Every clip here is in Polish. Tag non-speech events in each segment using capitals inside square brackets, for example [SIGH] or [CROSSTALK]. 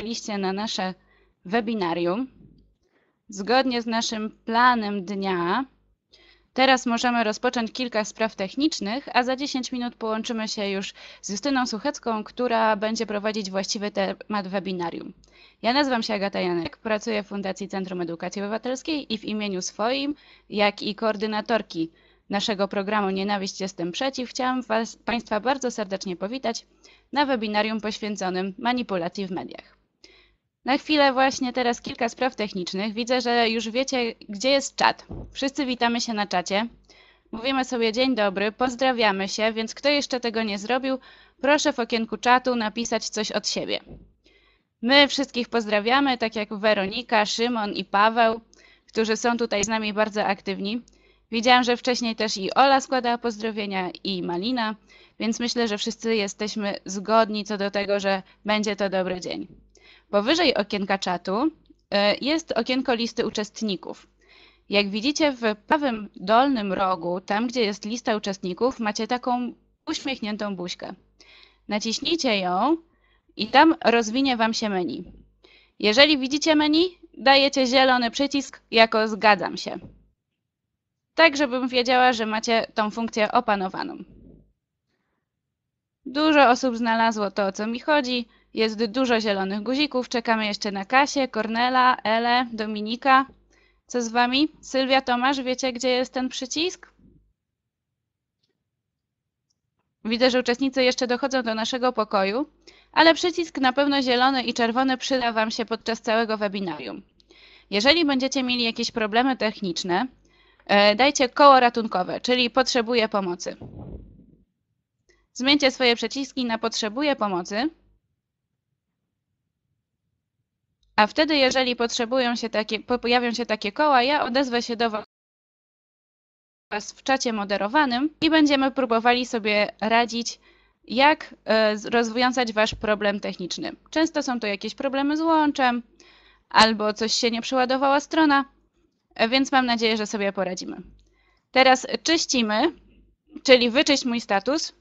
trafiliście na nasze webinarium. Zgodnie z naszym planem dnia, teraz możemy rozpocząć kilka spraw technicznych, a za 10 minut połączymy się już z Justyną Suchecką, która będzie prowadzić właściwy temat webinarium. Ja nazywam się Agata Janek, pracuję w Fundacji Centrum Edukacji Obywatelskiej i w imieniu swoim, jak i koordynatorki naszego programu Nienawiść Jestem Przeciw, chciałam was, Państwa bardzo serdecznie powitać na webinarium poświęconym manipulacji w mediach. Na chwilę właśnie teraz kilka spraw technicznych. Widzę, że już wiecie, gdzie jest czat. Wszyscy witamy się na czacie. Mówimy sobie dzień dobry, pozdrawiamy się, więc kto jeszcze tego nie zrobił, proszę w okienku czatu napisać coś od siebie. My wszystkich pozdrawiamy, tak jak Weronika, Szymon i Paweł, którzy są tutaj z nami bardzo aktywni. Widziałam, że wcześniej też i Ola składała pozdrowienia i Malina, więc myślę, że wszyscy jesteśmy zgodni co do tego, że będzie to dobry dzień. Powyżej okienka czatu e, jest okienko listy uczestników. Jak widzicie w prawym dolnym rogu, tam gdzie jest lista uczestników, macie taką uśmiechniętą buźkę. Naciśnijcie ją i tam rozwinie Wam się menu. Jeżeli widzicie menu, dajecie zielony przycisk jako zgadzam się. Tak, żebym wiedziała, że macie tą funkcję opanowaną. Dużo osób znalazło to, o co mi chodzi. Jest dużo zielonych guzików. Czekamy jeszcze na Kasię, Kornela, Ele, Dominika. Co z Wami? Sylwia, Tomasz, wiecie, gdzie jest ten przycisk? Widzę, że uczestnicy jeszcze dochodzą do naszego pokoju, ale przycisk na pewno zielony i czerwony przyda Wam się podczas całego webinarium. Jeżeli będziecie mieli jakieś problemy techniczne, e, dajcie koło ratunkowe, czyli potrzebuję pomocy. Zmieńcie swoje przyciski na potrzebuję pomocy A wtedy, jeżeli potrzebują się takie, pojawią się takie koła, ja odezwę się do Was w czacie moderowanym i będziemy próbowali sobie radzić, jak e, rozwiązać Wasz problem techniczny. Często są to jakieś problemy z łączem, albo coś się nie przeładowała strona, e, więc mam nadzieję, że sobie poradzimy. Teraz czyścimy, czyli wyczyść mój status.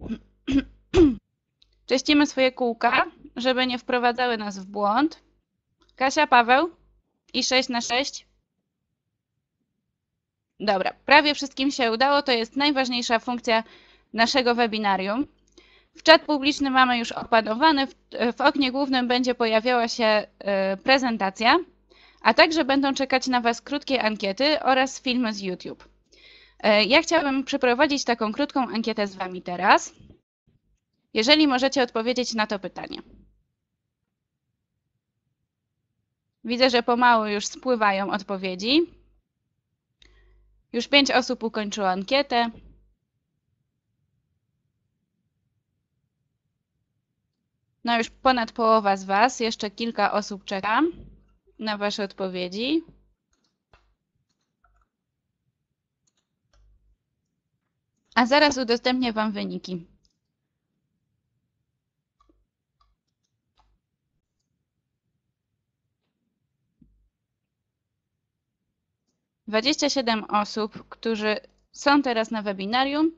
[CLEARS THROAT] Czyścimy swoje kółka żeby nie wprowadzały nas w błąd. Kasia, Paweł i 6 na 6. Dobra, prawie wszystkim się udało. To jest najważniejsza funkcja naszego webinarium. W czat publiczny mamy już opanowany. W, w oknie głównym będzie pojawiała się y, prezentacja, a także będą czekać na Was krótkie ankiety oraz filmy z YouTube. Y, ja chciałabym przeprowadzić taką krótką ankietę z Wami teraz. Jeżeli możecie odpowiedzieć na to pytanie. Widzę, że pomału już spływają odpowiedzi. Już pięć osób ukończyło ankietę. No już ponad połowa z Was, jeszcze kilka osób czeka na Wasze odpowiedzi. A zaraz udostępnię Wam wyniki. 27 osób, którzy są teraz na webinarium,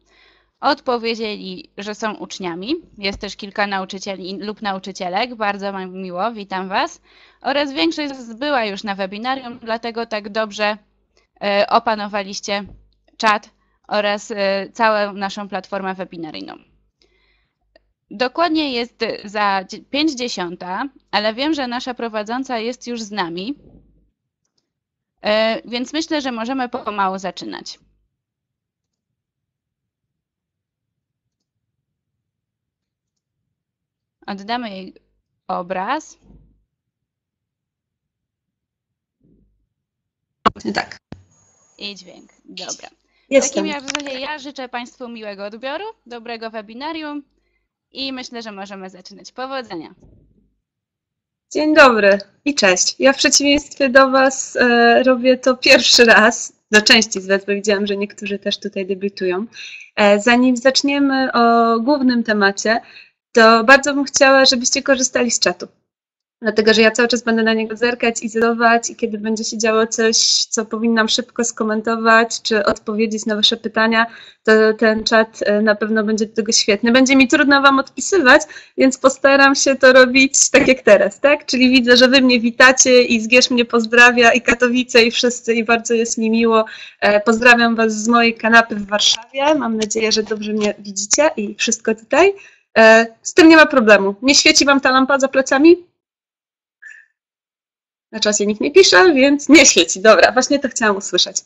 odpowiedzieli, że są uczniami. Jest też kilka nauczycieli lub nauczycielek, bardzo mam miło, witam Was. Oraz większość była już na webinarium, dlatego tak dobrze e, opanowaliście czat oraz e, całą naszą platformę webinaryjną. Dokładnie jest za 50, ale wiem, że nasza prowadząca jest już z nami, więc myślę, że możemy pomału zaczynać. Oddamy jej obraz. Tak. I dźwięk. Dobra. Jestem. W takim razie ja życzę Państwu miłego odbioru, dobrego webinarium i myślę, że możemy zaczynać. Powodzenia. Dzień dobry i cześć. Ja w przeciwieństwie do Was e, robię to pierwszy raz, do części z Was, bo widziałam, że niektórzy też tutaj debiutują. E, zanim zaczniemy o głównym temacie, to bardzo bym chciała, żebyście korzystali z czatu. Dlatego że ja cały czas będę na niego zerkać i zerować i kiedy będzie się działo coś, co powinnam szybko skomentować, czy odpowiedzieć na Wasze pytania, to ten czat e, na pewno będzie do tego świetny. Będzie mi trudno Wam odpisywać, więc postaram się to robić tak jak teraz, tak? Czyli widzę, że Wy mnie witacie i Zgierz mnie pozdrawia i Katowice i wszyscy i bardzo jest mi miło. E, pozdrawiam Was z mojej kanapy w Warszawie. Mam nadzieję, że dobrze mnie widzicie i wszystko tutaj. E, z tym nie ma problemu. Nie świeci Wam ta lampa za plecami? Na czasie nikt nie pisze, więc nie świeci. Dobra, właśnie to chciałam usłyszeć.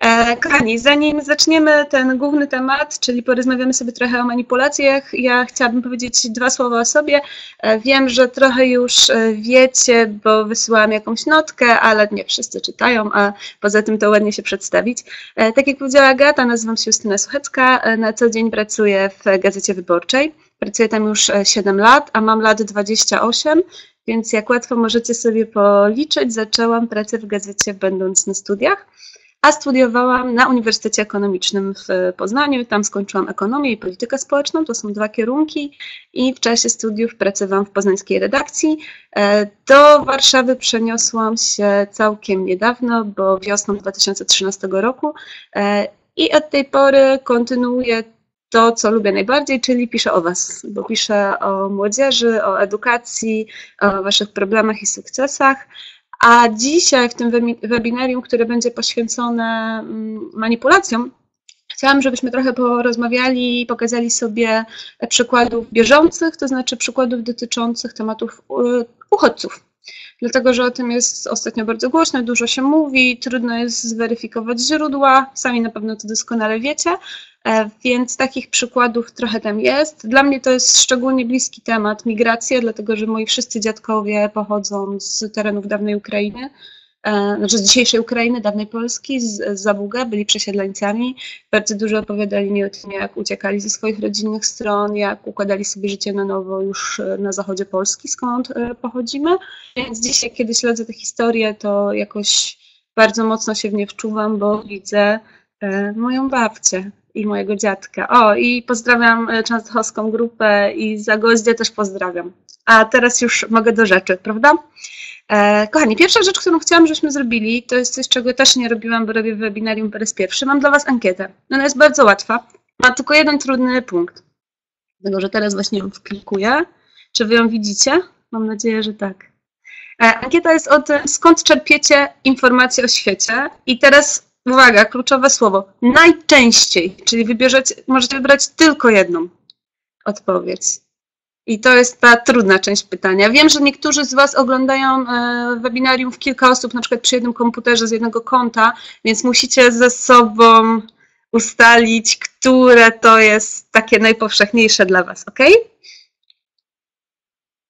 E, kochani, zanim zaczniemy ten główny temat, czyli porozmawiamy sobie trochę o manipulacjach, ja chciałabym powiedzieć dwa słowa o sobie. E, wiem, że trochę już e, wiecie, bo wysyłałam jakąś notkę, ale nie wszyscy czytają, a poza tym to ładnie się przedstawić. Tak jak powiedziała Agata, nazywam się Justyna Suchecka, na co dzień pracuję w Gazecie Wyborczej. Pracuję tam już 7 lat, a mam lat 28, więc jak łatwo możecie sobie policzyć, zaczęłam pracę w gazecie będąc na studiach, a studiowałam na Uniwersytecie Ekonomicznym w Poznaniu. Tam skończyłam ekonomię i politykę społeczną, to są dwa kierunki i w czasie studiów pracowałam w poznańskiej redakcji. E, do Warszawy przeniosłam się całkiem niedawno, bo wiosną 2013 roku e, i od tej pory kontynuuję to, co lubię najbardziej, czyli piszę o Was, bo piszę o młodzieży, o edukacji, o Waszych problemach i sukcesach. A dzisiaj w tym webinarium, które będzie poświęcone mm, manipulacjom, chciałam, żebyśmy trochę porozmawiali i pokazali sobie przykładów bieżących, to znaczy przykładów dotyczących tematów uchodźców dlatego że o tym jest ostatnio bardzo głośno, dużo się mówi, trudno jest zweryfikować źródła, sami na pewno to doskonale wiecie, e, więc takich przykładów trochę tam jest. Dla mnie to jest szczególnie bliski temat migracja, dlatego że moi wszyscy dziadkowie pochodzą z terenów dawnej Ukrainy. E, znaczy z dzisiejszej Ukrainy, dawnej Polski, z, Zabuga, byli przesiedleńcami. Bardzo dużo opowiadali mi o tym, jak uciekali ze swoich rodzinnych stron, jak układali sobie życie na nowo już e, na zachodzie Polski, skąd e, pochodzimy. Więc dzisiaj, kiedy śledzę tę historię, to jakoś bardzo mocno się w nie wczuwam, bo widzę moją babcię i mojego dziadka. O, i pozdrawiam częstochowską grupę i Zagoździe też pozdrawiam. A teraz już mogę do rzeczy, prawda? E, kochani, pierwsza rzecz, którą chciałam, żebyśmy zrobili, to jest coś, czego też nie robiłam, bo robię webinarium po raz pierwszy. Mam dla Was ankietę. Ona jest bardzo łatwa. Ma tylko jeden trudny punkt. Dlatego, że teraz właśnie ją wklikuję. Czy Wy ją widzicie? Mam nadzieję, że tak. E, ankieta jest o tym, skąd czerpiecie informacje o świecie. I teraz uwaga, kluczowe słowo. Najczęściej, czyli wybierzecie, możecie wybrać tylko jedną odpowiedź. I to jest ta trudna część pytania. Wiem, że niektórzy z Was oglądają e, webinarium w kilka osób, na przykład przy jednym komputerze z jednego konta, więc musicie ze sobą ustalić, które to jest takie najpowszechniejsze dla Was, ok?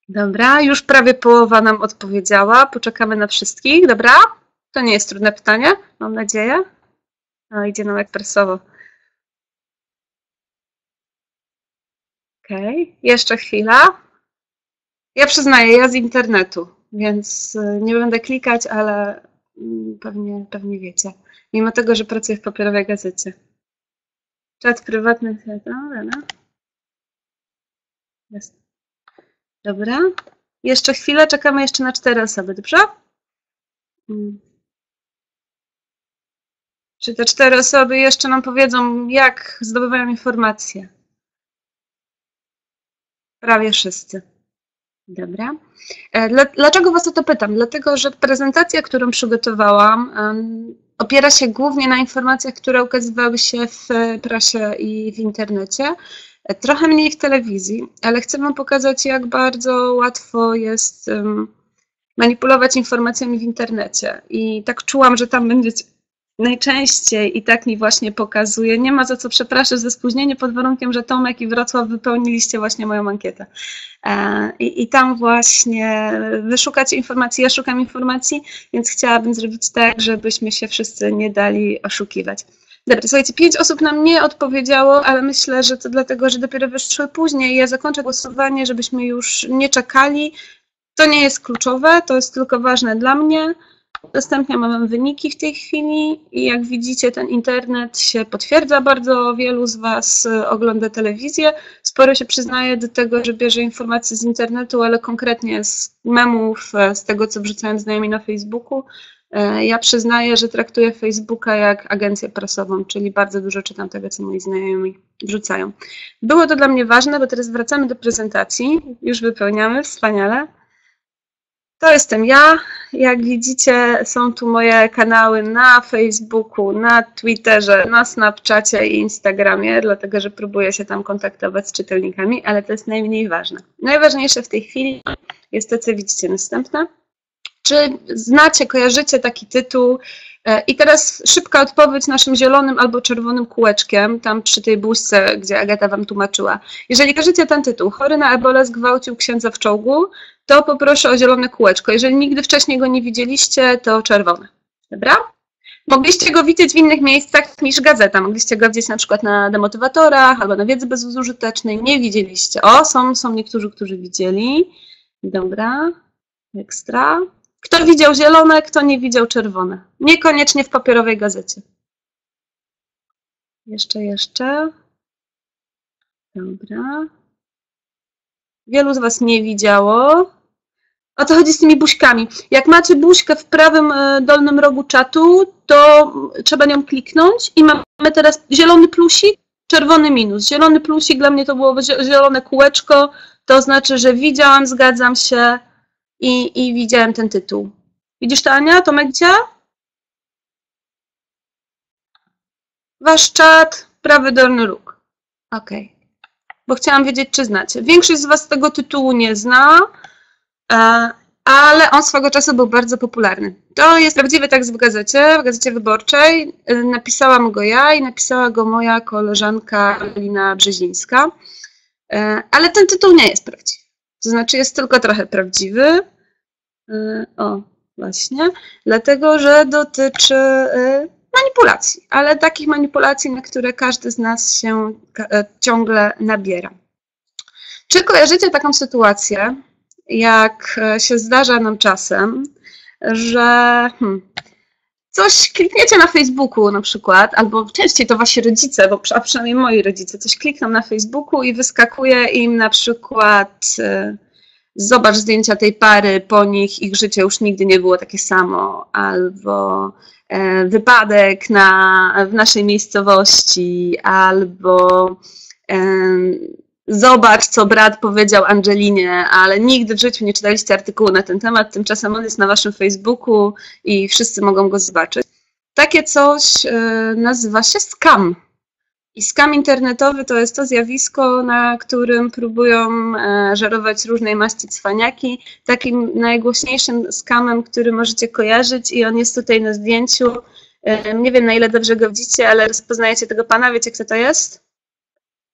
Dobra, już prawie połowa nam odpowiedziała. Poczekamy na wszystkich, dobra? To nie jest trudne pytanie, mam nadzieję. No, idzie nam ekspresowo. Okej, okay. jeszcze chwila. Ja przyznaję, ja z internetu, więc y, nie będę klikać, ale mm, pewnie, pewnie wiecie. Mimo tego, że pracuję w papierowej gazecie. Czat prywatny. Dobra. Jest. Dobra. Jeszcze chwilę, czekamy jeszcze na cztery osoby, dobrze? Hmm. Czy te cztery osoby jeszcze nam powiedzą, jak zdobywają informacje? Prawie wszyscy. Dobra. E, dlaczego Was o to pytam? Dlatego, że prezentacja, którą przygotowałam, opiera się głównie na informacjach, które ukazywały się w prasie i w internecie. E, trochę mniej w telewizji, ale chcę Wam pokazać, jak bardzo łatwo jest manipulować informacjami w internecie. I tak czułam, że tam będziecie najczęściej i tak mi właśnie pokazuje. Nie ma za co przepraszać za spóźnienie pod warunkiem, że Tomek i Wrocław wypełniliście właśnie moją ankietę. E, I, I tam właśnie wyszukacie informacji, ja szukam informacji, więc chciałabym zrobić tak, żebyśmy się wszyscy nie dali oszukiwać. Dobra, słuchajcie, pięć osób nam nie odpowiedziało, ale myślę, że to dlatego, że dopiero wyszły później. Ja zakończę głosowanie, żebyśmy już nie czekali. To nie jest kluczowe, to jest tylko ważne dla mnie. Udostępniam wam wyniki w tej chwili i jak widzicie ten internet się potwierdza, bardzo wielu z was e, ogląda telewizję. Sporo się przyznaje do tego, że bierze informacje z internetu, ale konkretnie z memów, e, z tego co wrzucają znajomi na Facebooku. E, Ja przyznaję, że traktuję Facebooka jak agencję prasową, czyli bardzo dużo czytam tego, co moi znajomi wrzucają. Było to dla mnie ważne, bo teraz wracamy do prezentacji. Już wypełniamy, wspaniale. To jestem ja. Jak widzicie, są tu moje kanały na Facebooku, na Twitterze, na Snapchacie i Instagramie, dlatego że próbuję się tam kontaktować z czytelnikami, ale to jest najmniej ważne. Najważniejsze w tej chwili jest to, co widzicie następne. Czy znacie, kojarzycie taki tytuł? E, I teraz szybka odpowiedź naszym zielonym albo czerwonym kółeczkiem, tam przy tej buźce, gdzie Agata Wam tłumaczyła. Jeżeli kojarzycie ten tytuł, Chory na ebolę zgwałcił księdza w czołgu, to poproszę o zielone kółeczko. Jeżeli nigdy wcześniej go nie widzieliście, to czerwone. Dobra? Mogliście go widzieć w innych miejscach niż gazeta. Mogliście go widzieć na przykład na demotywatorach albo na wiedzy bezużytecznej. Nie widzieliście. O, są, są niektórzy, którzy widzieli. Dobra. Ekstra. Kto widział zielone, kto nie widział czerwone. Niekoniecznie w papierowej gazecie. Jeszcze, jeszcze. Dobra. Wielu z Was nie widziało. O co chodzi z tymi buźkami? Jak macie buźkę w prawym e, dolnym rogu czatu, to trzeba nią kliknąć i mamy teraz zielony plusik, czerwony minus. Zielony plusik dla mnie to było zie- zielone kółeczko, to znaczy, że widziałam, zgadzam się i, i widziałem ten tytuł. Widzisz to, Ania? Tomek gdzie? Wasz czat, prawy dolny róg. Okej. Bo chciałam wiedzieć, czy znacie. Większość z Was tego tytułu nie zna, e, ale on swego czasu był bardzo popularny. To jest prawdziwy tekst w gazecie, w gazecie wyborczej. E, Napisałam go ja i napisała go moja koleżanka Lina Brzezińska. E, Ale ten tytuł nie jest prawdziwy. To znaczy jest tylko trochę prawdziwy. O, właśnie. Dlatego, że dotyczy manipulacji, ale takich manipulacji, na które każdy z nas się e, ciągle nabiera. Czy kojarzycie taką sytuację, jak e, się zdarza nam czasem, że hmm, coś klikniecie na Facebooku na przykład, albo częściej to wasi rodzice, bo a przynajmniej moi rodzice, coś klikną na Facebooku i wyskakuje im na przykład e, zobacz zdjęcia tej pary, po nich ich życie już nigdy nie było takie samo, albo wypadek na, w naszej miejscowości, albo em, zobacz, co brat powiedział Angelinie, ale nigdy w życiu nie czytaliście artykułu na ten temat, tymczasem on jest na waszym Facebooku i wszyscy mogą go zobaczyć. Takie coś e, nazywa się scam. I skam internetowy to jest to zjawisko, na którym próbują e, żerować różnej maści cwaniaki. Takim najgłośniejszym skamem, który możecie kojarzyć i on jest tutaj na zdjęciu. E, Nie wiem na ile dobrze go widzicie, ale rozpoznajecie tego pana, wiecie kto to jest?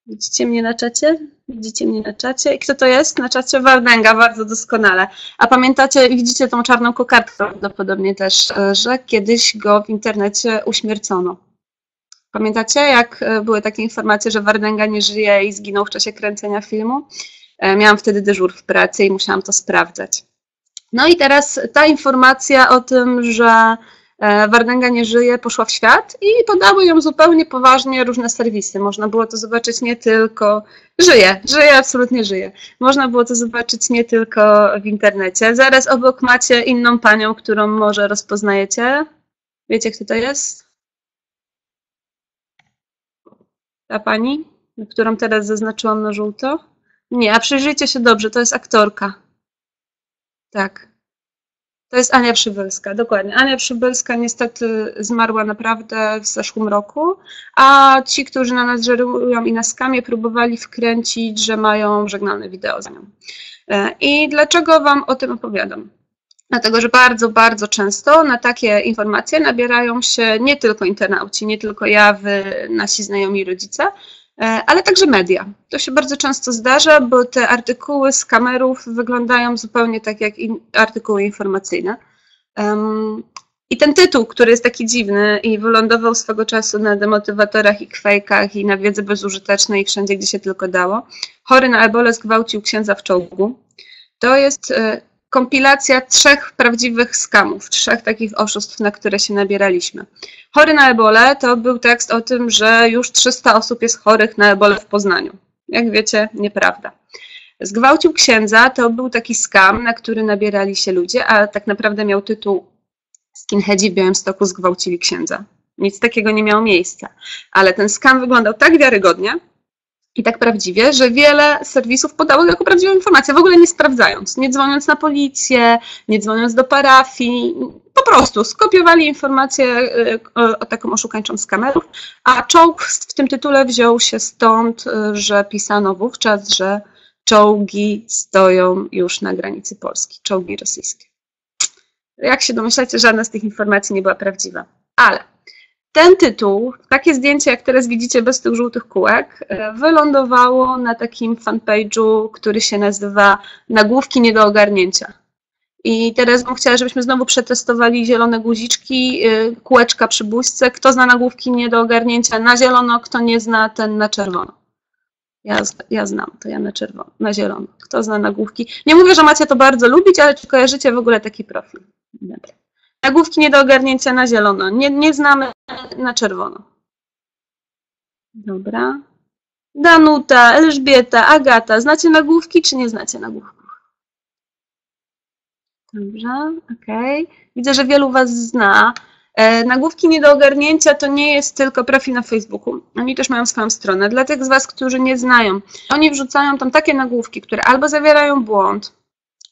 Widzicie mnie na czacie? Widzicie mnie na czacie? I kto to jest? Na czacie Wardęga, bardzo doskonale. A pamiętacie, widzicie tą czarną kokardkę prawdopodobnie też, e, że kiedyś go w internecie uśmiercono. Pamiętacie, jak e, były takie informacje, że Wardęga nie żyje i zginął w czasie kręcenia filmu? E, Miałam wtedy dyżur w pracy i musiałam to sprawdzać. No i teraz ta informacja o tym, że e, Wardęga nie żyje, poszła w świat i podały ją zupełnie poważnie różne serwisy. Można było to zobaczyć nie tylko. Żyje, żyje, absolutnie żyje. Można było to zobaczyć nie tylko w internecie. Zaraz obok macie inną panią, którą może rozpoznajecie. Wiecie, kto to jest? Ta pani, którą teraz zaznaczyłam na żółto? Nie, a przyjrzyjcie się dobrze, to jest aktorka. Tak. To jest Ania Przybylska, dokładnie. Ania Przybylska niestety zmarła naprawdę w zeszłym roku, a ci, którzy na nas żerują i na skamie, próbowali wkręcić, że mają żegnalne wideo za nią. E, I dlaczego Wam o tym opowiadam? Dlatego, że bardzo, bardzo często na takie informacje nabierają się nie tylko internauci, nie tylko ja, wy, nasi znajomi rodzice, e, ale także media. To się bardzo często zdarza, bo te artykuły z kamerów wyglądają zupełnie tak jak in, artykuły informacyjne. Um, I ten tytuł, który jest taki dziwny i wylądował swego czasu na demotywatorach i kwejkach i na wiedzy bezużytecznej wszędzie, gdzie się tylko dało. Chory na ebolę zgwałcił księdza w czołgu. To jest e, kompilacja trzech prawdziwych skamów, trzech takich oszustw, na które się nabieraliśmy. Chory na ebolę to był tekst o tym, że już 300 osób jest chorych na ebolę w Poznaniu. Jak wiecie, nieprawda. Zgwałcił księdza to był taki skam, na który nabierali się ludzie, a tak naprawdę miał tytuł Skinheadzi w Białymstoku zgwałcili księdza. Nic takiego nie miało miejsca. Ale ten skam wyglądał tak wiarygodnie i tak prawdziwie, że wiele serwisów podało jako prawdziwą informację, w ogóle nie sprawdzając, nie dzwoniąc na policję, nie dzwoniąc do parafii, po prostu skopiowali informację y, o, taką oszukańczą z kamerów, a czołg w tym tytule wziął się stąd, y, że pisano wówczas, że czołgi stoją już na granicy Polski, czołgi rosyjskie. Jak się domyślacie, żadna z tych informacji nie była prawdziwa. Ale ten tytuł, takie zdjęcie, jak teraz widzicie bez tych żółtych kółek, e, wylądowało na takim fanpage'u, który się nazywa Nagłówki nie do ogarnięcia. I teraz bym chciała, żebyśmy znowu przetestowali zielone guziczki, e, kółeczka przy buźce. Kto zna nagłówki nie do ogarnięcia na zielono, kto nie zna, ten na czerwono. Ja, ja znam, to ja na czerwono, na zielono. Kto zna nagłówki? Nie mówię, że macie to bardzo lubić, ale czy kojarzycie w ogóle taki profil? Dobra. Nagłówki nie do ogarnięcia na zielono. Nie, nie znamy na czerwono. Dobra. Danuta, Elżbieta, Agata. Znacie nagłówki, czy nie znacie nagłówków? Dobrze, okej. Okay. Widzę, że wielu Was zna. E, nagłówki nie do ogarnięcia to nie jest tylko profil na Facebooku. Oni też mają swoją stronę. Dla tych z Was, którzy nie znają, oni wrzucają tam takie nagłówki, które albo zawierają błąd,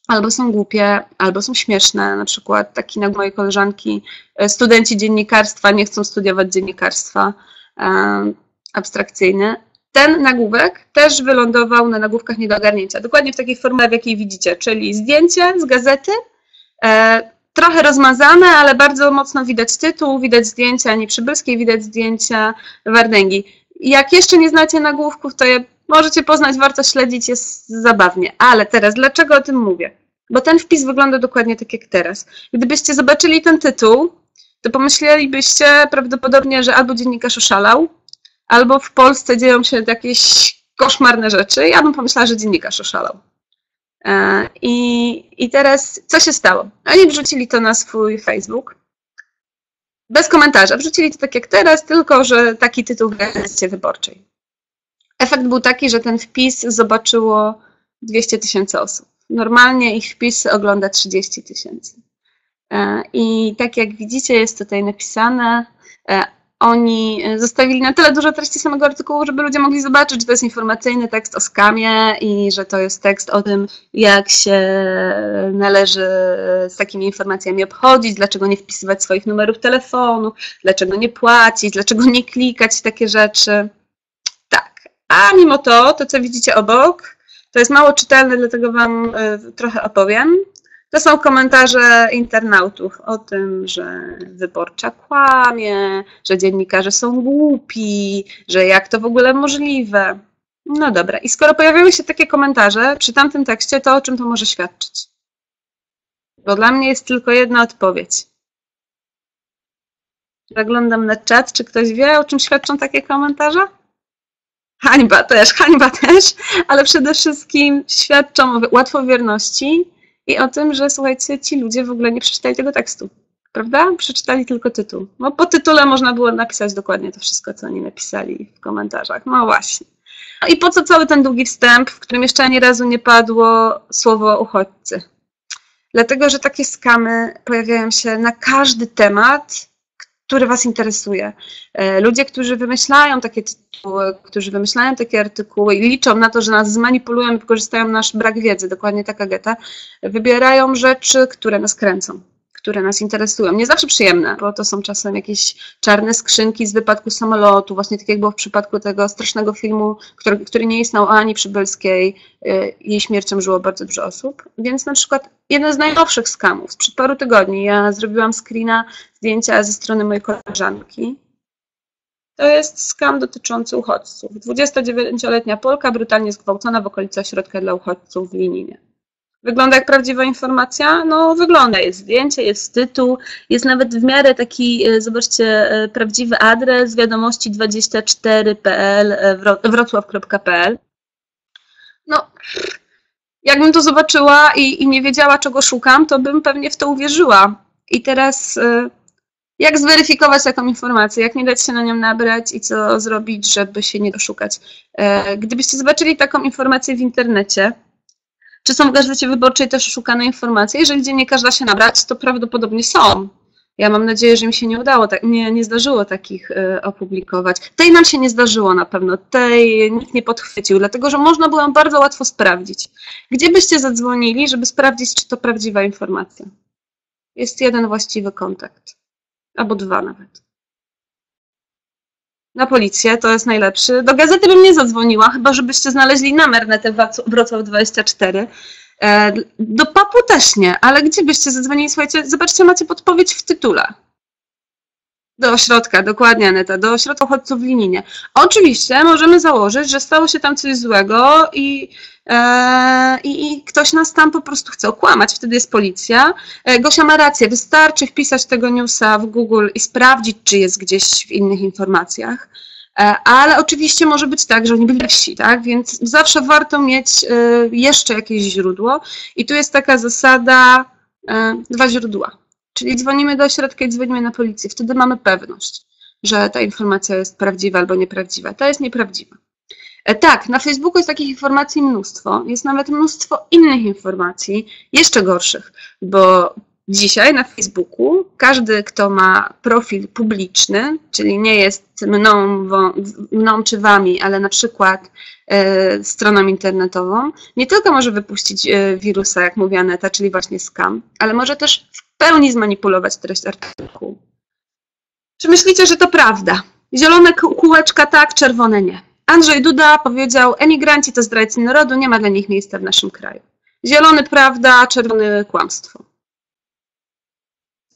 albo są głupie, albo są śmieszne. Na przykład taki na mojej koleżanki, e, studenci dziennikarstwa nie chcą studiować dziennikarstwa e, abstrakcyjne. Ten nagłówek też wylądował na nagłówkach nie do ogarnięcia. Dokładnie w takiej formie, w jakiej widzicie, czyli zdjęcie z gazety, e, trochę rozmazane, ale bardzo mocno widać tytuł, widać zdjęcia Ani Przybylskiej, widać zdjęcia Wardęgi. Jak jeszcze nie znacie nagłówków, to je możecie poznać, warto śledzić, jest zabawnie. Ale teraz, dlaczego o tym mówię? Bo ten wpis wygląda dokładnie tak jak teraz. Gdybyście zobaczyli ten tytuł, to pomyślelibyście prawdopodobnie, że albo dziennikarz oszalał, albo w Polsce dzieją się jakieś koszmarne rzeczy. Ja bym pomyślała, że dziennikarz oszalał. E, I, I teraz co się stało? Oni wrzucili to na swój Facebook. Bez komentarza. Wrzucili to tak jak teraz, tylko że taki tytuł w gazecie wyborczej. Efekt był taki, że ten wpis zobaczyło 200 tysięcy osób. Normalnie ich wpis ogląda 30 tysięcy. E, I tak jak widzicie, jest tutaj napisane, e, oni zostawili na tyle dużo treści samego artykułu, żeby ludzie mogli zobaczyć, że to jest informacyjny tekst o skamie i że to jest tekst o tym, jak się należy z takimi informacjami obchodzić, dlaczego nie wpisywać swoich numerów telefonu, dlaczego nie płacić, dlaczego nie klikać takie rzeczy. A mimo to, to co widzicie obok, to jest mało czytelne, dlatego Wam e, trochę opowiem. To są komentarze internautów o tym, że wyborcza kłamie, że dziennikarze są głupi, że jak to w ogóle możliwe. No dobra, i skoro pojawiały się takie komentarze przy tamtym tekście, to o czym to może świadczyć? Bo dla mnie jest tylko jedna odpowiedź. Zaglądam na czat, czy ktoś wie, o czym świadczą takie komentarze? Hańba też, hańba też, ale przede wszystkim świadczą o łatwowierności i o tym, że słuchajcie, ci ludzie w ogóle nie przeczytali tego tekstu. Prawda? Przeczytali tylko tytuł. No po tytule można było napisać dokładnie to wszystko, co oni napisali w komentarzach. No właśnie. No i po co cały ten długi wstęp, w którym jeszcze ani razu nie padło słowo uchodźcy? Dlatego, że takie skamy pojawiają się na każdy temat, który Was interesuje. E, ludzie, którzy wymyślają takie tytuły, którzy wymyślają takie artykuły i liczą na to, że nas zmanipulują i wykorzystają nasz brak wiedzy, dokładnie taka geta, wybierają rzeczy, które nas kręcą które nas interesują. Nie zawsze przyjemne, bo to są czasem jakieś czarne skrzynki z wypadku samolotu, właśnie tak jak było w przypadku tego strasznego filmu, który, który nie istniał Ani Przybylskiej. Y, jej śmiercią żyło bardzo dużo osób. Więc na przykład jeden z najnowszych skamów, sprzed paru tygodni, ja zrobiłam screena zdjęcia ze strony mojej koleżanki. To jest skam dotyczący uchodźców. 29-letnia Polka brutalnie zgwałcona w okolicy ośrodka dla uchodźców w Lininie. Wygląda jak prawdziwa informacja? No wygląda, jest zdjęcie, jest tytuł, jest nawet w miarę taki, e, zobaczcie, e, prawdziwy adres wiadomości24.pl, e, wrocław.pl. No, jakbym to zobaczyła i, i nie wiedziała, czego szukam, to bym pewnie w to uwierzyła. I teraz jak zweryfikować taką informację, jak nie dać się na nią nabrać i co zrobić, żeby się nie doszukać. Gdybyście zobaczyli taką informację w internecie, czy są w gazecie wyborczej też szukane informacje, jeżeli gdzie nie każda się nabrać, to prawdopodobnie są. Ja mam nadzieję, że mi się nie udało, tak, nie, nie zdarzyło takich y, opublikować. Tej nam się nie zdarzyło na pewno, tej nikt nie podchwycił, dlatego że można było ją bardzo łatwo sprawdzić. Gdzie byście zadzwonili, żeby sprawdzić, czy to prawdziwa informacja? Jest jeden właściwy kontakt, albo dwa nawet. Na policję, to jest najlepszy. Do gazety bym nie zadzwoniła, chyba żebyście znaleźli numer na te Wrocław 24. E, do papu też nie, ale gdzie byście zadzwonili? Słuchajcie, zobaczcie, macie podpowiedź w tytule. Do ośrodka, dokładnie Aneta, do ośrodka uchodźców w Lininie. Oczywiście możemy założyć, że stało się tam coś złego i, e, i, ktoś nas tam po prostu chce okłamać. Wtedy jest policja. E, Gosia ma rację, wystarczy wpisać tego newsa w Google i sprawdzić, czy jest gdzieś w innych informacjach. E, ale oczywiście może być tak, że oni byli wsi, tak? Więc zawsze warto mieć e, jeszcze jakieś źródło. I tu jest taka zasada e, dwa źródła. Czyli dzwonimy do ośrodka i dzwonimy na policję. Wtedy mamy pewność, że ta informacja jest prawdziwa albo nieprawdziwa. Ta jest nieprawdziwa. Tak, na Facebooku jest takich informacji mnóstwo. Jest nawet mnóstwo innych informacji, jeszcze gorszych, bo Dzisiaj na Facebooku każdy, kto ma profil publiczny, czyli nie jest mną, mną czy wami, ale na przykład e, stroną internetową, nie tylko może wypuścić e, wirusa, jak mówi Aneta, czyli właśnie scam, ale może też pełni zmanipulować treść artykułu. Czy myślicie, że to prawda? Zielone kółeczka tak, czerwone nie. Andrzej Duda powiedział, emigranci to zdrajcy narodu, nie ma dla nich miejsca w naszym kraju. Zielony prawda, czerwony kłamstwo.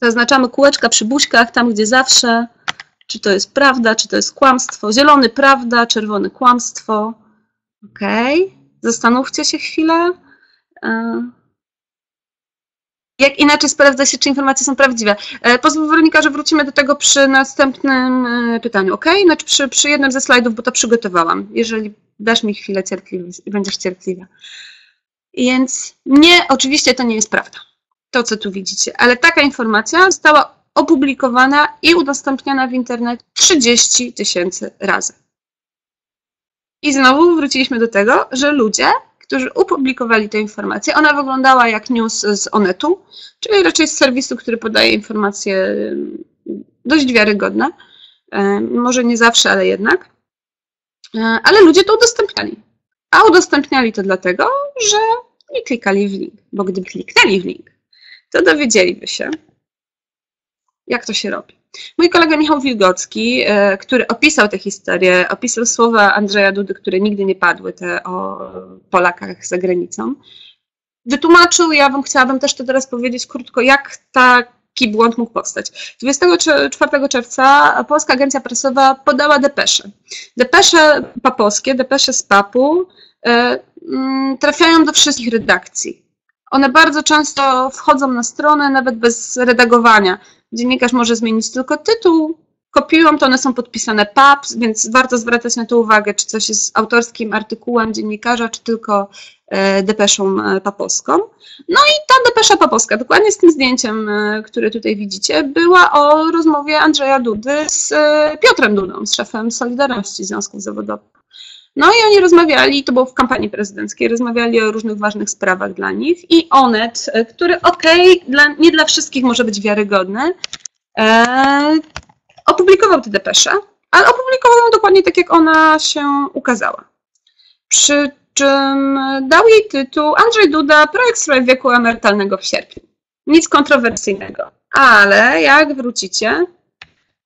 Zaznaczamy kółeczka przy buźkach, tam gdzie zawsze, czy to jest prawda, czy to jest kłamstwo. Zielony prawda, czerwony kłamstwo. Ok, zastanówcie się chwilę. Jak inaczej sprawdza się, czy informacje są prawdziwe? E, pozwól Weronika, że wrócimy do tego przy następnym e, pytaniu, ok? Znaczy przy, przy jednym ze slajdów, bo to przygotowałam. Jeżeli dasz mi chwilę cierpliwości będziesz cierpliwa. Więc nie, oczywiście to nie jest prawda to, co tu widzicie. Ale taka informacja została opublikowana i udostępniona w internecie 30 tysięcy razy. I znowu wróciliśmy do tego, że ludzie, którzy opublikowali tę informację, ona wyglądała jak news z Onetu, czyli raczej z serwisu, który podaje informacje dość wiarygodne. Może nie zawsze, ale jednak. Ale ludzie to udostępniali. A udostępniali to dlatego, że nie klikali w link, bo gdyby kliknęli w link, to dowiedzieliby się, jak to się robi. Mój kolega Michał Wilgocki, e, który opisał tę historię, opisał słowa Andrzeja Dudy, które nigdy nie padły, te o Polakach za granicą, wytłumaczył, ja bym chciałabym też to teraz powiedzieć krótko, jak taki błąd mógł powstać. 24 czerwca Polska Agencja Prasowa podała depesze. Depesze papowskie, depesze z papu e, mm, trafiają do wszystkich redakcji. One bardzo często wchodzą na stronę nawet bez redagowania. Dziennikarz może zmienić tylko tytuł, kopiują to, one są podpisane PAPS, więc warto zwracać na to uwagę, czy coś jest autorskim artykułem dziennikarza, czy tylko e, depeszą e, papowską. No i ta depesza papowska, dokładnie z tym zdjęciem, e, które tutaj widzicie, była o rozmowie Andrzeja Dudy z Piotrem Dudą, z szefem Solidarności Związków Zawodowych. No i oni rozmawiali, to było w kampanii prezydenckiej, rozmawiali o różnych ważnych sprawach dla nich i Onet, który okej, okay, nie dla wszystkich może być wiarygodny, e, opublikował tę depeszę, ale opublikował ją dokładnie tak, jak ona się ukazała. Przy czym dał jej tytuł Andrzej Duda, projekt w wieku emerytalnego w sierpniu. Nic kontrowersyjnego. Ale jak wrócicie,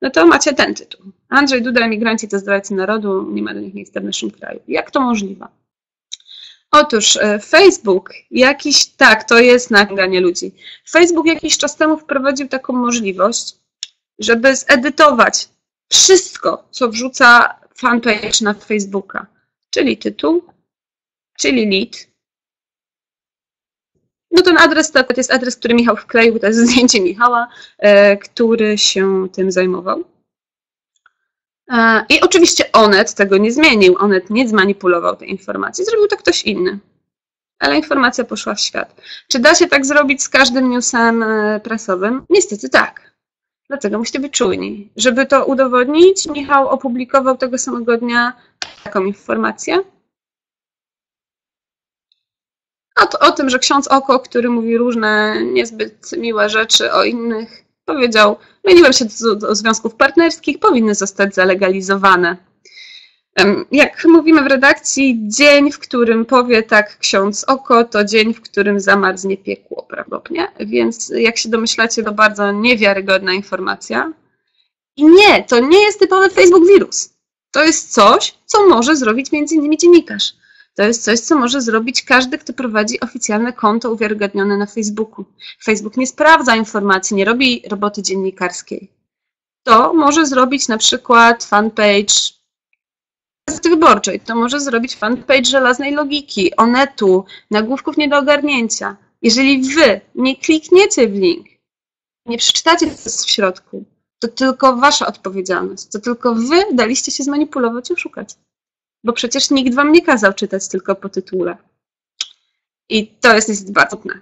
no to macie ten tytuł. Andrzej Duda, emigranci to zdrajcy narodu, nie ma do nich miejsca w naszym kraju. Jak to możliwe? Otóż e, Facebook jakiś, tak, to jest nagranie ludzi. Facebook jakiś czas temu wprowadził taką możliwość, żeby zedytować wszystko, co wrzuca fanpage na Facebooka, czyli tytuł, czyli lead. No ten adres to jest adres, który Michał wkleił, to jest [LAUGHS] zdjęcie Michała, e, który się tym zajmował. I oczywiście Onet tego nie zmienił, Onet nie zmanipulował tej informacji, zrobił to ktoś inny. ale informacja poszła w świat. Czy da się tak zrobić z każdym newsem e, prasowym? Niestety tak. Dlatego musicie być czujni. Żeby to udowodnić, Michał opublikował tego samego dnia taką informację. O, o tym, że ksiądz Oko, który mówi różne niezbyt miłe rzeczy o innych, powiedział: Myliłem się do, do związków partnerskich, powinny zostać zalegalizowane. Jak mówimy w redakcji, dzień, w którym powie tak ksiądz oko, to dzień, w którym zamarznie piekło prawdopodobnie. Więc jak się domyślacie, to bardzo niewiarygodna informacja. I nie, to nie jest typowy Facebook wirus. To jest coś, co może zrobić między innymi dziennikarz. To jest coś, co może zrobić każdy, kto prowadzi oficjalne konto uwiarygodnione na Facebooku. Facebook nie sprawdza informacji, nie robi roboty dziennikarskiej. To może zrobić na przykład fanpage Gazety Wyborczej, to może zrobić fanpage żelaznej logiki, onetu, nagłówków nie do ogarnięcia. Jeżeli wy nie klikniecie w link, nie przeczytacie, co jest w środku, to tylko wasza odpowiedzialność. To tylko wy daliście się zmanipulować i oszukać. Bo przecież nikt wam nie kazał czytać tylko po tytule. I to jest niestety bardzo trudne.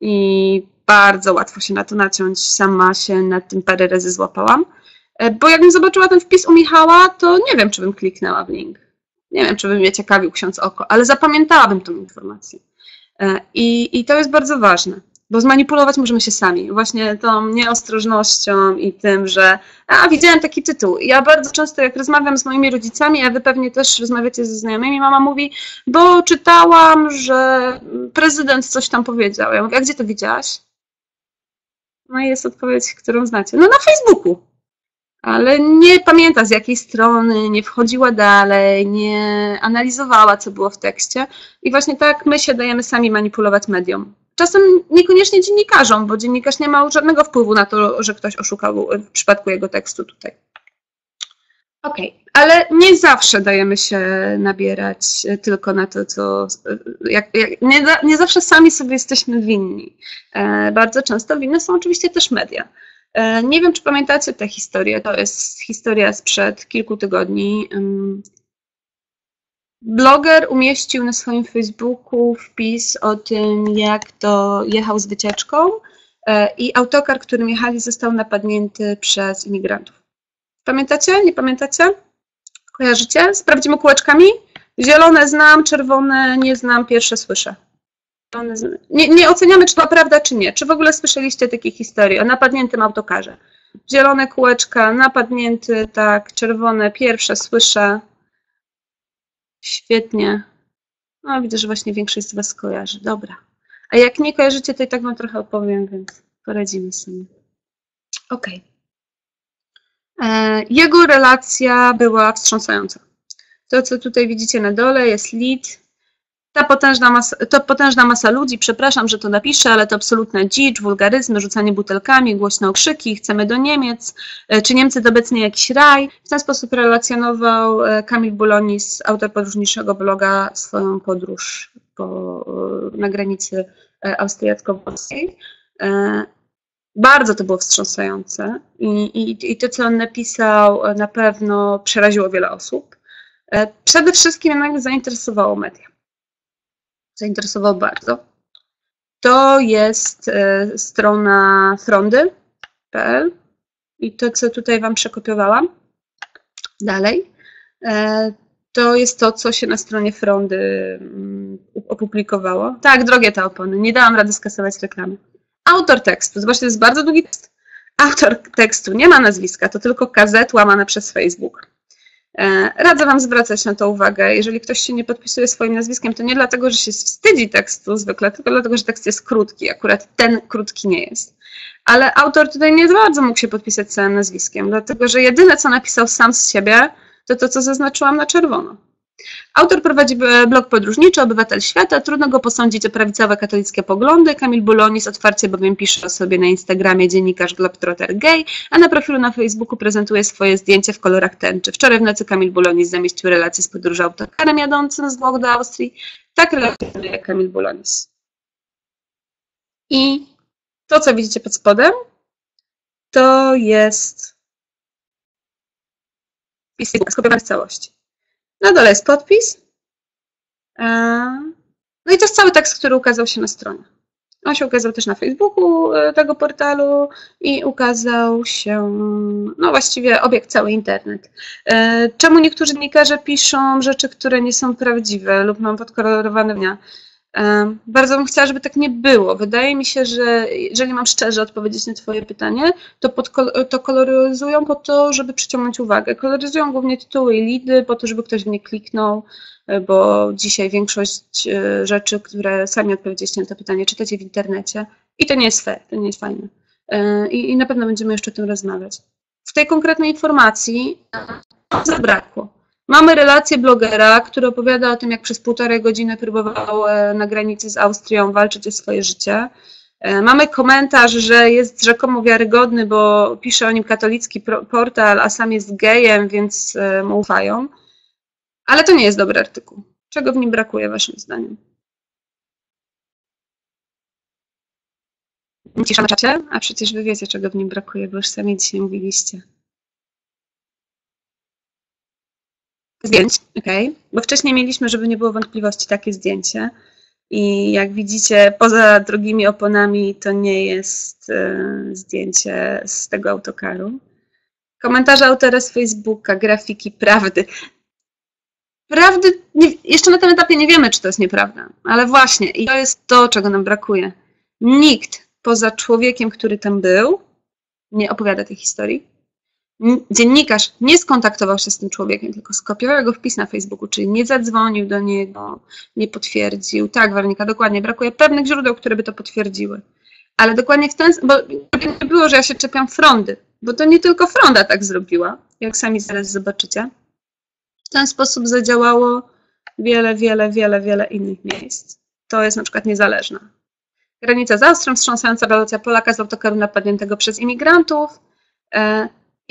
I bardzo łatwo się na to naciąć. Sama się nad tym parę razy złapałam. E, bo jakbym zobaczyła ten wpis u Michała, to nie wiem, czy bym kliknęła w link. Nie wiem, czy by mnie ciekawił ksiądz oko, ale zapamiętałabym tą informację. E, I, I to jest bardzo ważne, bo zmanipulować możemy się sami. Właśnie tą nieostrożnością i tym, że a widziałem taki tytuł. Ja bardzo często, jak rozmawiam z moimi rodzicami, a wy pewnie też rozmawiacie ze znajomymi, mama mówi, bo czytałam, że prezydent coś tam powiedział. Ja mówię, a gdzie to widziałaś? No i jest odpowiedź, którą znacie. No na Facebooku ale nie pamięta z jakiej strony, nie wchodziła dalej, nie analizowała, co było w tekście. I właśnie tak my się dajemy sami manipulować medium. Czasem niekoniecznie dziennikarzom, bo dziennikarz nie ma żadnego wpływu na to, że ktoś oszukał w przypadku jego tekstu tutaj. Okej, okay. ale nie zawsze dajemy się nabierać tylko na to, co. Jak, jak, nie, nie zawsze sami sobie jesteśmy winni. E, bardzo często winne są oczywiście też media. E, nie wiem, czy pamiętacie tę historię. To jest historia sprzed kilku tygodni. Bloger umieścił na swoim Facebooku wpis o tym, jak to jechał z wycieczką e, i autokar, którym jechali, został napadnięty przez imigrantów. Pamiętacie? Nie pamiętacie? Kojarzycie? Sprawdzimy kółeczkami. Zielone znam, czerwone nie znam, pierwsze słyszę. Nie, nie oceniamy, czy to prawda, czy nie. Czy w ogóle słyszeliście takie historie o napadniętym autokarze? Zielone kółeczka, napadnięty, tak, czerwone, pierwsze słyszę. Świetnie. No, widzę, że właśnie większość z Was kojarzy. Dobra. A jak nie kojarzycie, to i tak Wam trochę opowiem, więc poradzimy sobie. Ok. E, jego relacja była wstrząsająca. To, co tutaj widzicie na dole, jest lead, ta potężna, masa, to potężna masa ludzi, przepraszam, że to napiszę, ale to absolutna dzicz, wulgaryzmy, rzucanie butelkami, głośne okrzyki, chcemy do Niemiec, e, czy Niemcy to obecnie jakiś raj. W ten sposób relacjonował e, Kamil Bulonis, autor podróżniczego bloga, swoją podróż po, e, na granicy austriacko-włoskiej. Bardzo to było wstrząsające I, i, i to, co on napisał, na pewno przeraziło wiele osób. Przede wszystkim jednak zainteresowało media zainteresował bardzo. To jest e, strona frondy.pl i to, co tutaj Wam przekopiowałam dalej, e, to jest to, co się na stronie Frondy mm, opublikowało. Tak, drogie te opony, nie dałam rady skasować reklamy. Autor tekstu, zobaczcie, to jest bardzo długi tekst. Autor tekstu nie ma nazwiska, to tylko KZ łamane przez Facebook. E, radzę Wam zwracać na to uwagę. Jeżeli ktoś się nie podpisuje swoim nazwiskiem, to nie dlatego, że się wstydzi tekstu zwykle, tylko dlatego, że tekst jest krótki. Akurat ten krótki nie jest. Ale autor tutaj nie bardzo mógł się podpisać całym nazwiskiem, dlatego że jedyne, co napisał sam z siebie, to to, co zaznaczyłam na czerwono. Autor prowadzi blog podróżniczy, obywatel świata. Trudno go posądzić o prawicowe katolickie poglądy. Kamil Bulonis otwarcie bowiem pisze o sobie na Instagramie dziennikarz Globetrotter gay, a na profilu na Facebooku prezentuje swoje zdjęcie w kolorach tęczy. Wczoraj w nocy Kamil Bulonis zamieścił relację z podróży autokarem jadącym z Włoch do Austrii. Tak relacjonuje Kamil Bulonis. I to, co widzicie pod spodem, to jest wpis skopiowany w całości. Na dole jest podpis. No i to jest cały tekst, który ukazał się na stronie. On się ukazał też na Facebooku e, tego portalu i ukazał się, no właściwie obiekt cały internet. E, czemu niektórzy dziennikarze piszą rzeczy, które nie są prawdziwe lub mam podkolorowane dnia? Bardzo bym chciała, żeby tak nie było. Wydaje mi się, że jeżeli mam szczerze odpowiedzieć na Twoje pytanie, to, podkol- to koloryzują po to, żeby przyciągnąć uwagę. Koloryzują głównie tytuły i lidy, po to, żeby ktoś w nie kliknął, E, bo dzisiaj większość e, rzeczy, które sami odpowiedzieliście na to pytanie, czytacie w internecie i to nie jest fair, to nie jest fajne. E, I, i na pewno będziemy jeszcze o tym rozmawiać. W tej konkretnej informacji zabrakło. Mamy relację blogera, który opowiada o tym, jak przez półtorej godziny próbował na granicy z Austrią walczyć o swoje życie. Mamy komentarz, że jest rzekomo wiarygodny, bo pisze o nim katolicki portal, a sam jest gejem, więc mu ufają. Ale to nie jest dobry artykuł. Czego w nim brakuje, Waszym zdaniem? Cisza na czacie? A przecież Wy wiecie, czego w nim brakuje, bo już sami dzisiaj mówiliście. Zdjęć, ok. Bo wcześniej mieliśmy, żeby nie było wątpliwości, takie zdjęcie. I jak widzicie, poza drugimi oponami to nie jest y, zdjęcie z tego autokaru. Komentarze autora z Facebooka, grafiki prawdy prawdy, nie, jeszcze na tym etapie nie wiemy, czy to jest nieprawda, ale właśnie, i to jest to, czego nam brakuje. Nikt poza człowiekiem, który tam był, nie opowiada tej historii. Dziennikarz nie skontaktował się z tym człowiekiem, tylko skopiował jego wpis na Facebooku, czyli nie zadzwonił do niego, nie potwierdził. Tak, Wernika, dokładnie. Brakuje pewnych źródeł, które by to potwierdziły. Ale dokładnie w ten bo nie było, że ja się czepiam frondy, bo to nie tylko fronda tak zrobiła, jak sami zaraz zobaczycie. W ten sposób zadziałało wiele, wiele, wiele, wiele innych miejsc. To jest na przykład niezależna. Granica z Austrią, wstrząsająca relacja Polaka z autokaru napadniętego przez imigrantów.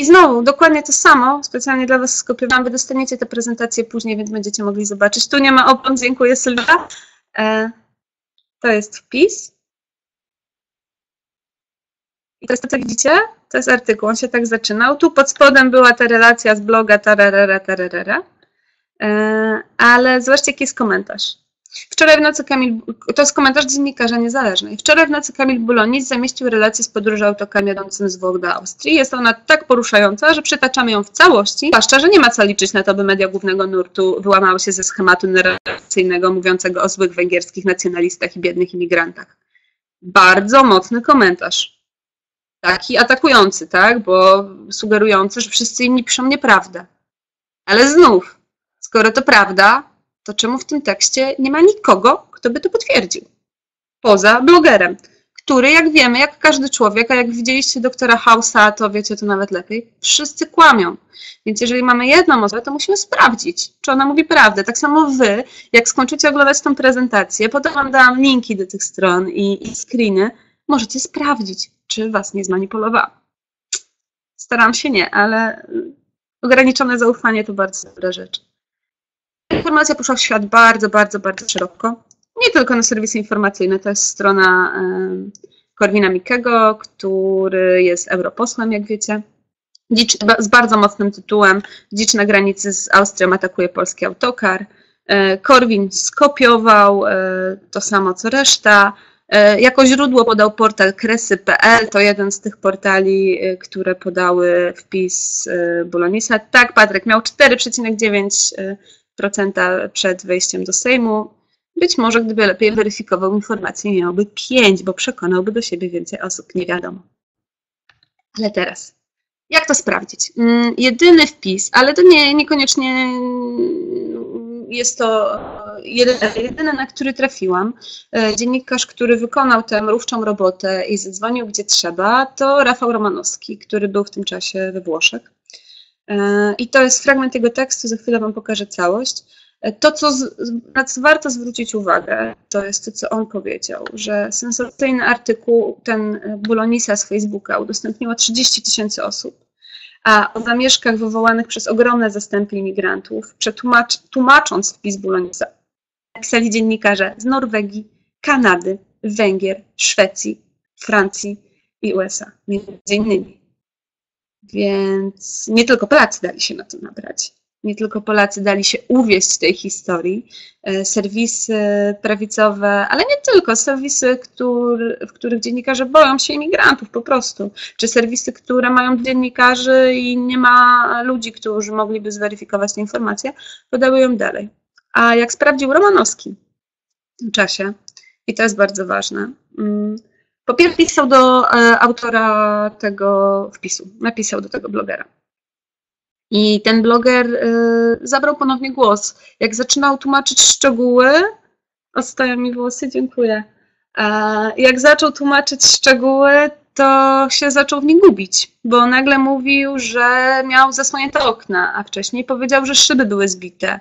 I znowu, dokładnie to samo, specjalnie dla Was skopiowałam, Wy dostaniecie tę prezentację później, więc będziecie mogli zobaczyć. Tu nie ma opon, dziękuję Sylwia. E, to jest wpis. I to jest to, co widzicie? To jest artykuł, on się tak zaczynał. Tu pod spodem była ta relacja z bloga tararara, tararara. E, ale zobaczcie, jaki jest komentarz. Wczoraj w nocy Kamil, to jest komentarz dziennikarza niezależnej. Wczoraj w nocy Kamil Bulonis zamieścił relację z podróży autokarem jadącym z Włoch do Austrii. Jest ona tak poruszająca, że przytaczamy ją w całości, zwłaszcza, że nie ma co liczyć na to, by media głównego nurtu wyłamały się ze schematu narracyjnego mówiącego o złych węgierskich nacjonalistach i biednych imigrantach. Bardzo mocny komentarz taki atakujący, tak? Bo sugerujący, że wszyscy inni piszą nieprawdę. Ale znów, skoro to prawda, to czemu w tym tekście nie ma nikogo, kto by to potwierdził? Poza blogerem, który, jak wiemy, jak każdy człowiek, a jak widzieliście doktora Hausa, to wiecie to nawet lepiej, wszyscy kłamią. Więc jeżeli mamy jedną osobę, to musimy sprawdzić, czy ona mówi prawdę. Tak samo wy, jak skończycie oglądać tę prezentację, potem wam dam linki do tych stron i, i screeny, możecie sprawdzić, czy was nie zmanipulowała. Staram się nie, ale ograniczone zaufanie to bardzo dobra rzecz. Informacja poszła w świat bardzo, bardzo, bardzo szeroko. Nie tylko na serwisy informacyjne, to jest strona Korwina Mikego, który jest europosłem, jak wiecie. Dzicz, z bardzo mocnym tytułem Dzicz na granicy z Austrią atakuje polski autokar. E, Korwin skopiował e, to samo co reszta. E, jako źródło podał portal kresy.pl, to jeden z tych portali, które podały wpis Bulonisa. Tak, Patryk miał 4,9% przed wejściem do Sejmu. Być może gdyby lepiej weryfikował informacje, miałby 5, bo przekonałby do siebie więcej osób, nie wiadomo. Ale teraz, jak to sprawdzić? Mm, jedyny wpis, ale to nie, niekoniecznie jest to jedyny, na który trafiłam. E, dziennikarz, który wykonał tę mrówczą robotę i zadzwonił gdzie trzeba, to Rafał Romanowski, który był w tym czasie we Włoszech. I to jest fragment jego tekstu, za chwilę Wam pokażę całość. To, co z, na co warto zwrócić uwagę, to jest to, co on powiedział, że sensacyjny artykuł ten Bulonisa z Facebooka udostępniło 30 tysięcy osób a o zamieszkach wywołanych przez ogromne zastępy imigrantów, tłumacząc wpis Bulonisa, napisali dziennikarze z Norwegii, Kanady, Węgier, Szwecji, Francji i USA, między innymi. Więc nie tylko Polacy dali się na to nabrać. nie tylko Polacy dali się uwieść tej historii. E, serwisy prawicowe, ale nie tylko, serwisy, który, w których dziennikarze boją się imigrantów po prostu, czy serwisy, które mają dziennikarzy i nie ma ludzi, którzy mogliby zweryfikować te informacje, podały ją dalej. A jak sprawdził Romanowski w czasie, i to jest bardzo ważne, po pierwsze pisał do e, autora tego wpisu, napisał do tego blogera i ten bloger y, zabrał ponownie głos. Jak zaczynał tłumaczyć szczegóły, odstają mi włosy, dziękuję. E, jak zaczął tłumaczyć szczegóły, to się zaczął w nich gubić, bo nagle mówił, że miał zasłonięte okna, a wcześniej powiedział, że szyby były zbite,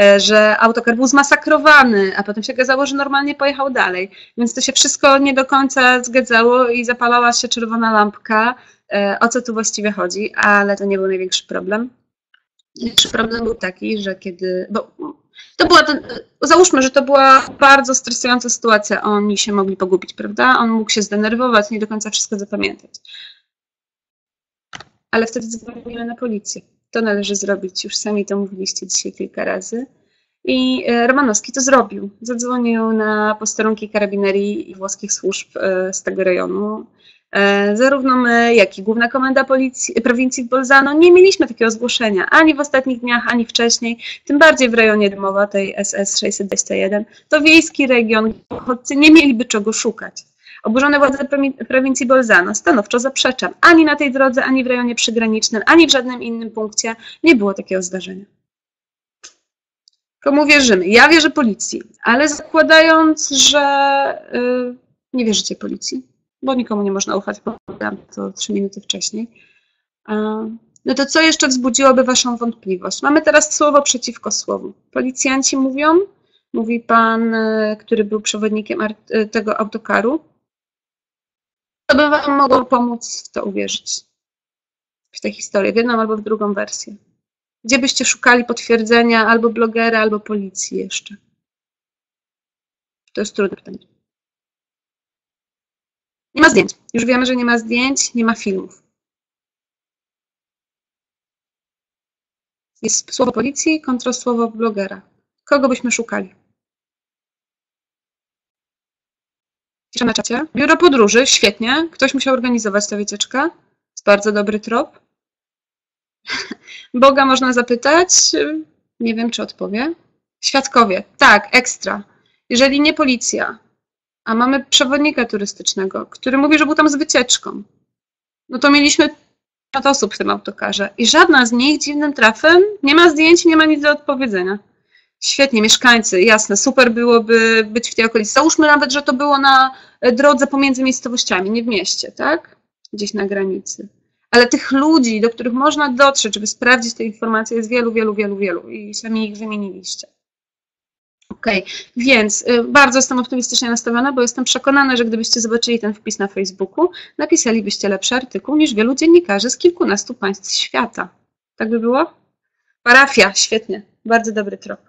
e, że autokar był zmasakrowany, a potem się okazało, że normalnie pojechał dalej. Więc to się wszystko nie do końca zgadzało i zapalała się czerwona lampka, E, o co tu właściwie chodzi, ale to nie był największy problem. Największy problem był taki, że kiedy. Bo to była załóżmy, że to była bardzo stresująca sytuacja. Oni się mogli pogubić, prawda? On mógł się zdenerwować, nie do końca wszystko zapamiętać. Ale wtedy dzwonimy na policję. To należy zrobić. Już sami to mówiliście dzisiaj kilka razy. I e, Romanowski to zrobił. Zadzwonił na posterunki karabinerii i włoskich służb e, z tego rejonu. E, zarówno my, jak i Główna Komenda Policji, Prowincji Bolzano nie mieliśmy takiego zgłoszenia ani w ostatnich dniach, ani wcześniej, tym bardziej w rejonie Dymowa, tej SS 621. To wiejski region, uchodźcy nie mieliby czego szukać. Oburzone władze prowincji Bolzano stanowczo zaprzeczam. Ani na tej drodze, ani w rejonie przygranicznym, ani w żadnym innym punkcie nie było takiego zdarzenia. Komu wierzymy? Ja wierzę policji, ale zakładając, że yy, nie wierzycie policji, bo nikomu nie można ufać, bo to trzy minuty wcześniej. No to co jeszcze wzbudziłoby Waszą wątpliwość? Mamy teraz słowo przeciwko słowu. Policjanci mówią, mówi pan, e, który był przewodnikiem e, tego autokaru, to by Wam mogło pomóc w to uwierzyć. W tę historię, w jedną albo w drugą wersję. Gdzie byście szukali potwierdzenia albo blogera, albo policji jeszcze? To jest trudne pytanie. Nie ma zdjęć. Już wiemy, że nie ma zdjęć, nie ma filmów. Jest słowo policji kontra słowo blogera. Kogo byśmy szukali? Piszę na czacie. Biuro podróży, świetnie. Ktoś musiał organizować tę wycieczkę. Jest bardzo dobry trop. [LAUGHS] Boga można zapytać. Nie wiem, czy odpowie. Świadkowie. Tak, ekstra. Jeżeli nie policja, a mamy przewodnika turystycznego, który mówi, że był tam z wycieczką, no to mieliśmy 5 osób w tym autokarze i żadna z nich dziwnym trafem nie ma zdjęć, nie ma nic do odpowiedzenia. Świetnie, mieszkańcy, jasne, super byłoby być w tej okolicy. Załóżmy nawet, że to było na drodze pomiędzy miejscowościami, nie w mieście, tak? Gdzieś na granicy. Ale tych ludzi, do których można dotrzeć, żeby sprawdzić te informacje, jest wielu, wielu, wielu, wielu i sami ich wymieniliście. Okay. więc y, bardzo jestem optymistycznie nastawiona, bo jestem przekonana, że gdybyście zobaczyli ten wpis na Facebooku, napisalibyście lepszy artykuł niż wielu dziennikarzy z kilkunastu państw świata. Tak by było? Parafia, świetnie, bardzo dobry trop.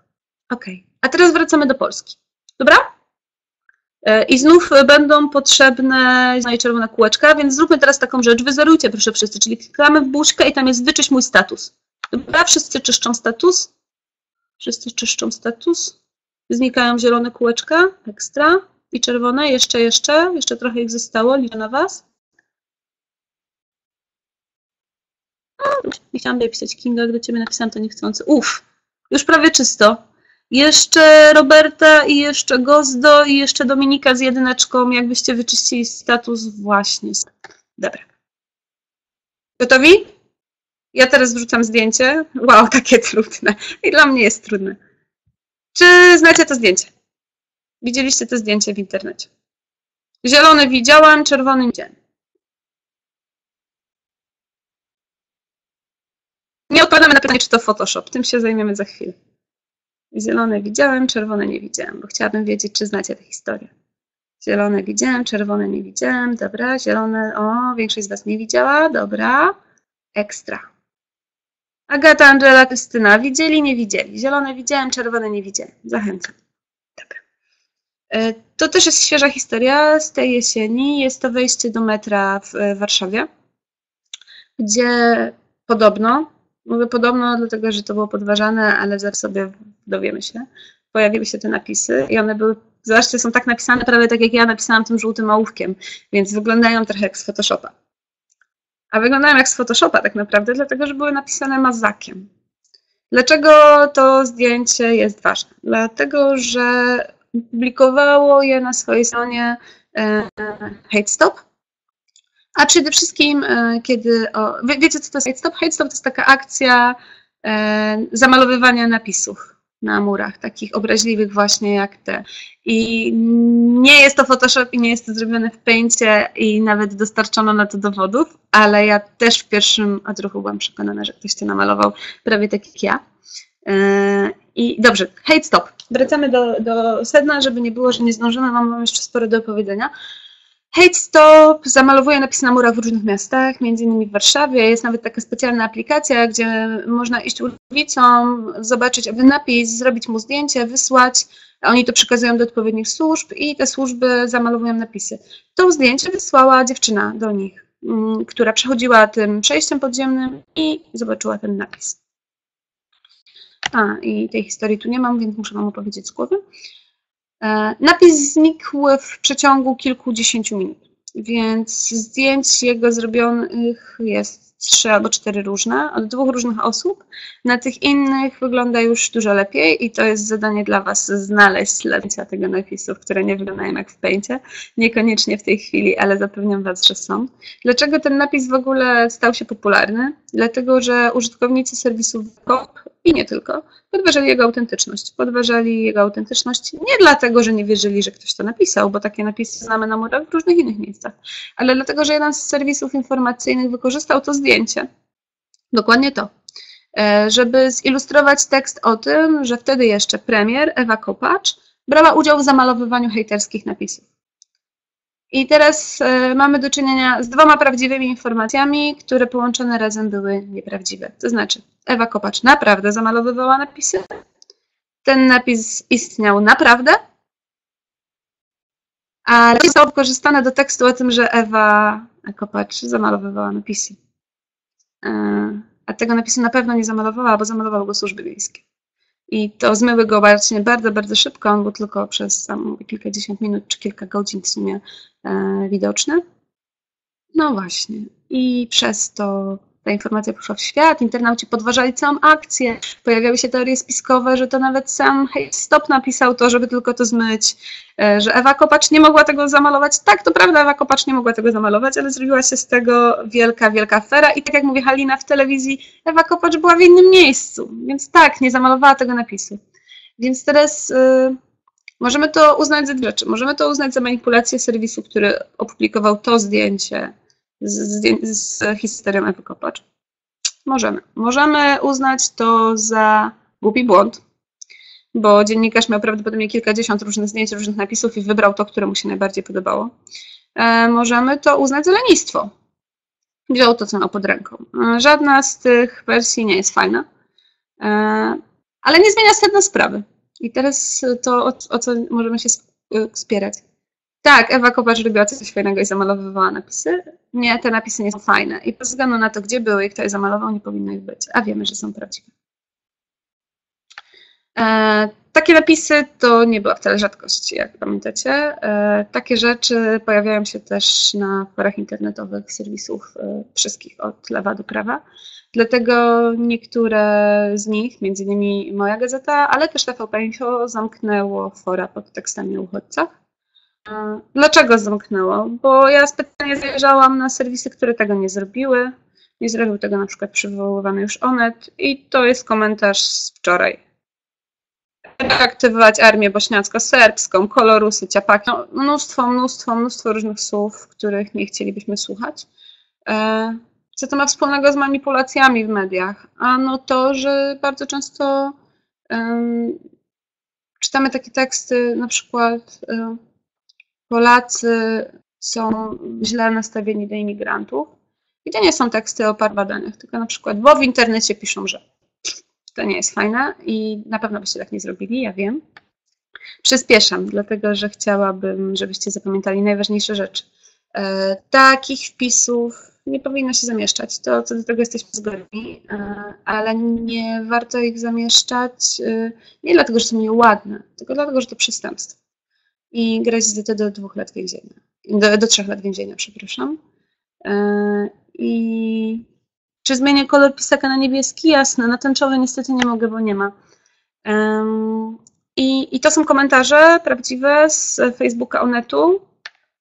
Okay. a teraz wracamy do Polski. Dobra? Y, I znów będą potrzebne no czerwone kółeczka, więc zróbmy teraz taką rzecz. Wyzerujcie proszę wszyscy, czyli klikamy w buźkę i tam jest wyczyść mój status. Dobra, wszyscy czyszczą status? Wszyscy czyszczą status? Znikają zielone kółeczka, ekstra, i czerwone, jeszcze, jeszcze, jeszcze trochę ich zostało, liczę na Was. Nie chciałam pisać Kinga, do Ciebie napisałam to niechcący. Uff, już prawie czysto. Jeszcze Roberta i jeszcze Gozdo i jeszcze Dominika z jedyneczką, jakbyście wyczyścili status właśnie. Dobra. Gotowi? Ja teraz wrzucam zdjęcie. Wow, [LAUGHS] takie trudne. I dla mnie jest trudne. Czy znacie to zdjęcie? Widzieliście to zdjęcie w internecie? Zielony widziałam, czerwony widziałem. Nie odpowiadamy na pytanie, czy to Photoshop. Tym się zajmiemy za chwilę. Zielone widziałem, czerwone nie widziałem, bo chciałabym wiedzieć, czy znacie tę historię. Zielone widziałem, czerwone nie widziałem. Dobra, zielone, o, większość z Was nie widziała. Dobra, ekstra. Agata, Angela, Krystyna. Widzieli, nie widzieli. Zielone widziałem, czerwone nie widziałem. Zachęcam. Dobra. E, to też jest świeża historia z tej jesieni. Jest to wejście do metra w e, Warszawie, gdzie podobno Mówię podobno, dlatego że to było podważane, ale zaraz sobie dowiemy się. Pojawiły się te napisy i one były, zobaczcie, są tak napisane prawie tak jak ja napisałam tym żółtym ołówkiem, więc wyglądają trochę jak z Photoshopa. A wyglądają jak z Photoshopa tak naprawdę, dlatego że były napisane mazakiem. Dlaczego to zdjęcie jest ważne? Dlatego, że publikowało je na swojej stronie e, HateStop, a przede wszystkim, e, kiedy. O, wie, wiecie, co to jest HateStop? HateStop to jest taka akcja e, zamalowywania napisów na murach, takich obraźliwych właśnie jak te. I nie jest to Photoshop i nie jest to zrobione w Paincie i nawet dostarczono na to dowodów, ale ja też w pierwszym odruchu byłam przekonana, że ktoś to namalował prawie tak jak ja. E, I dobrze, hate stop. Wracamy do, do sedna, żeby nie było, że nie zdążymy, mam jeszcze sporo do opowiedzenia. Hate Stop zamalowuje napisy na murach w różnych miastach, między innymi w Warszawie. Jest nawet taka specjalna aplikacja, gdzie można iść ulicą, zobaczyć napis, zrobić mu zdjęcie, wysłać. Oni to przekazują do odpowiednich służb i te służby zamalowują napisy. To zdjęcie wysłała dziewczyna do nich, mm, która przechodziła tym przejściem podziemnym i zobaczyła ten napis. A, i tej historii tu nie mam, więc muszę Wam opowiedzieć z głowy. E, napis znikł w przeciągu kilkudziesięciu minut, więc zdjęć jego zrobionych jest trzy albo cztery różne, od dwóch różnych osób. Na tych innych wygląda już dużo lepiej i to jest zadanie dla Was znaleźć zdjęcia tego napisów, które nie wyglądają jak w pęcie. Niekoniecznie w tej chwili, ale zapewniam Was, że są. Dlaczego ten napis w ogóle stał się popularny? Dlatego, że użytkownicy serwisu COP i nie tylko, podważali jego autentyczność. Podważali jego autentyczność nie dlatego, że nie wierzyli, że ktoś to napisał, bo takie napisy znamy na murach w różnych innych miejscach, ale dlatego, że jeden z serwisów informacyjnych wykorzystał to zdjęcie. Dokładnie to. E, żeby zilustrować tekst o tym, że wtedy jeszcze premier Ewa Kopacz brała udział w zamalowywaniu hejterskich napisów. I teraz e, mamy do czynienia z dwoma prawdziwymi informacjami, które połączone razem były nieprawdziwe. To znaczy, Ewa Kopacz naprawdę zamalowywała napisy. Ten napis istniał naprawdę, ale zostało wykorzystane do tekstu o tym, że Ewa Kopacz zamalowywała napisy. E, a tego napisu na pewno nie zamalowała, bo zamalowały go służby wiejskie. I to zmyły go właśnie bardzo, bardzo szybko. On był tylko przez tam kilkadziesiąt minut czy kilka godzin w sumie e, widoczny. No właśnie. I przez to ta informacja poszła w świat, internauci podważali całą akcję, pojawiały się teorie spiskowe, że to nawet sam Stop napisał to, żeby tylko to zmyć, e, że Ewa Kopacz nie mogła tego zamalować. Tak, to prawda, Ewa Kopacz nie mogła tego zamalować, ale zrobiła się z tego wielka, wielka afera i tak jak mówi Halina w telewizji, Ewa Kopacz była w innym miejscu, więc tak, nie zamalowała tego napisu. Więc teraz y, możemy to uznać za dwie rzeczy. Możemy to uznać za manipulację serwisu, który opublikował to zdjęcie, z, z Kopacz? Możemy. Możemy uznać to za głupi błąd, bo dziennikarz miał prawdopodobnie kilkadziesiąt różnych zdjęć, różnych napisów i wybrał to, które mu się najbardziej podobało. E, możemy to uznać za lenistwo. Wziął to, co miał pod ręką. E, żadna z tych wersji nie jest fajna, e, ale nie zmienia sedna sprawy. I teraz to, o, o co możemy się spierać. Tak, Ewa Kopacz robiła coś fajnego i zamalowywała napisy. Nie, te napisy nie są fajne. I bez względu na to, gdzie były i kto je zamalował, nie powinno ich być. A wiemy, że są prawdziwe. E, takie napisy to nie była wcale rzadkość, jak pamiętacie. E, takie rzeczy pojawiają się też na forach internetowych serwisów e, wszystkich, od lewa do prawa. Dlatego niektóre z nich, między innymi moja gazeta, ale też TVP Info zamknęło fora pod tekstami o uchodźcach. Dlaczego zamknęło? Bo ja specjalnie zajrzałam na serwisy, które tego nie zrobiły. Nie zrobił tego na przykład przywoływany już Onet i to jest komentarz z wczoraj. Aktywować armię bośniacko-serbską, kolorusy, ciapaki. No, mnóstwo, mnóstwo, mnóstwo różnych słów, których nie chcielibyśmy słuchać. E, co to ma wspólnego z manipulacjami w mediach? Ano to, że bardzo często um, czytamy takie teksty, na przykład um, Polacy są źle nastawieni do imigrantów, gdzie nie są teksty o par badaniach, tylko na przykład, bo w internecie piszą, że to nie jest fajne i na pewno byście tak nie zrobili, ja wiem. Przyspieszam, dlatego że chciałabym, żebyście zapamiętali najważniejsze rzeczy. E, takich wpisów nie powinno się zamieszczać. To co do tego jesteśmy zgodni, e, ale nie warto ich zamieszczać e, nie dlatego, że są nieładne, tylko dlatego, że to przestępstwo. I za to do dwóch lat więzienia. Do, do trzech lat więzienia, przepraszam. E, I czy zmienię kolor pisaka na niebieski? Jasne. Na tęczowy niestety nie mogę, bo nie ma. I, I to są komentarze prawdziwe z Facebooka Onetu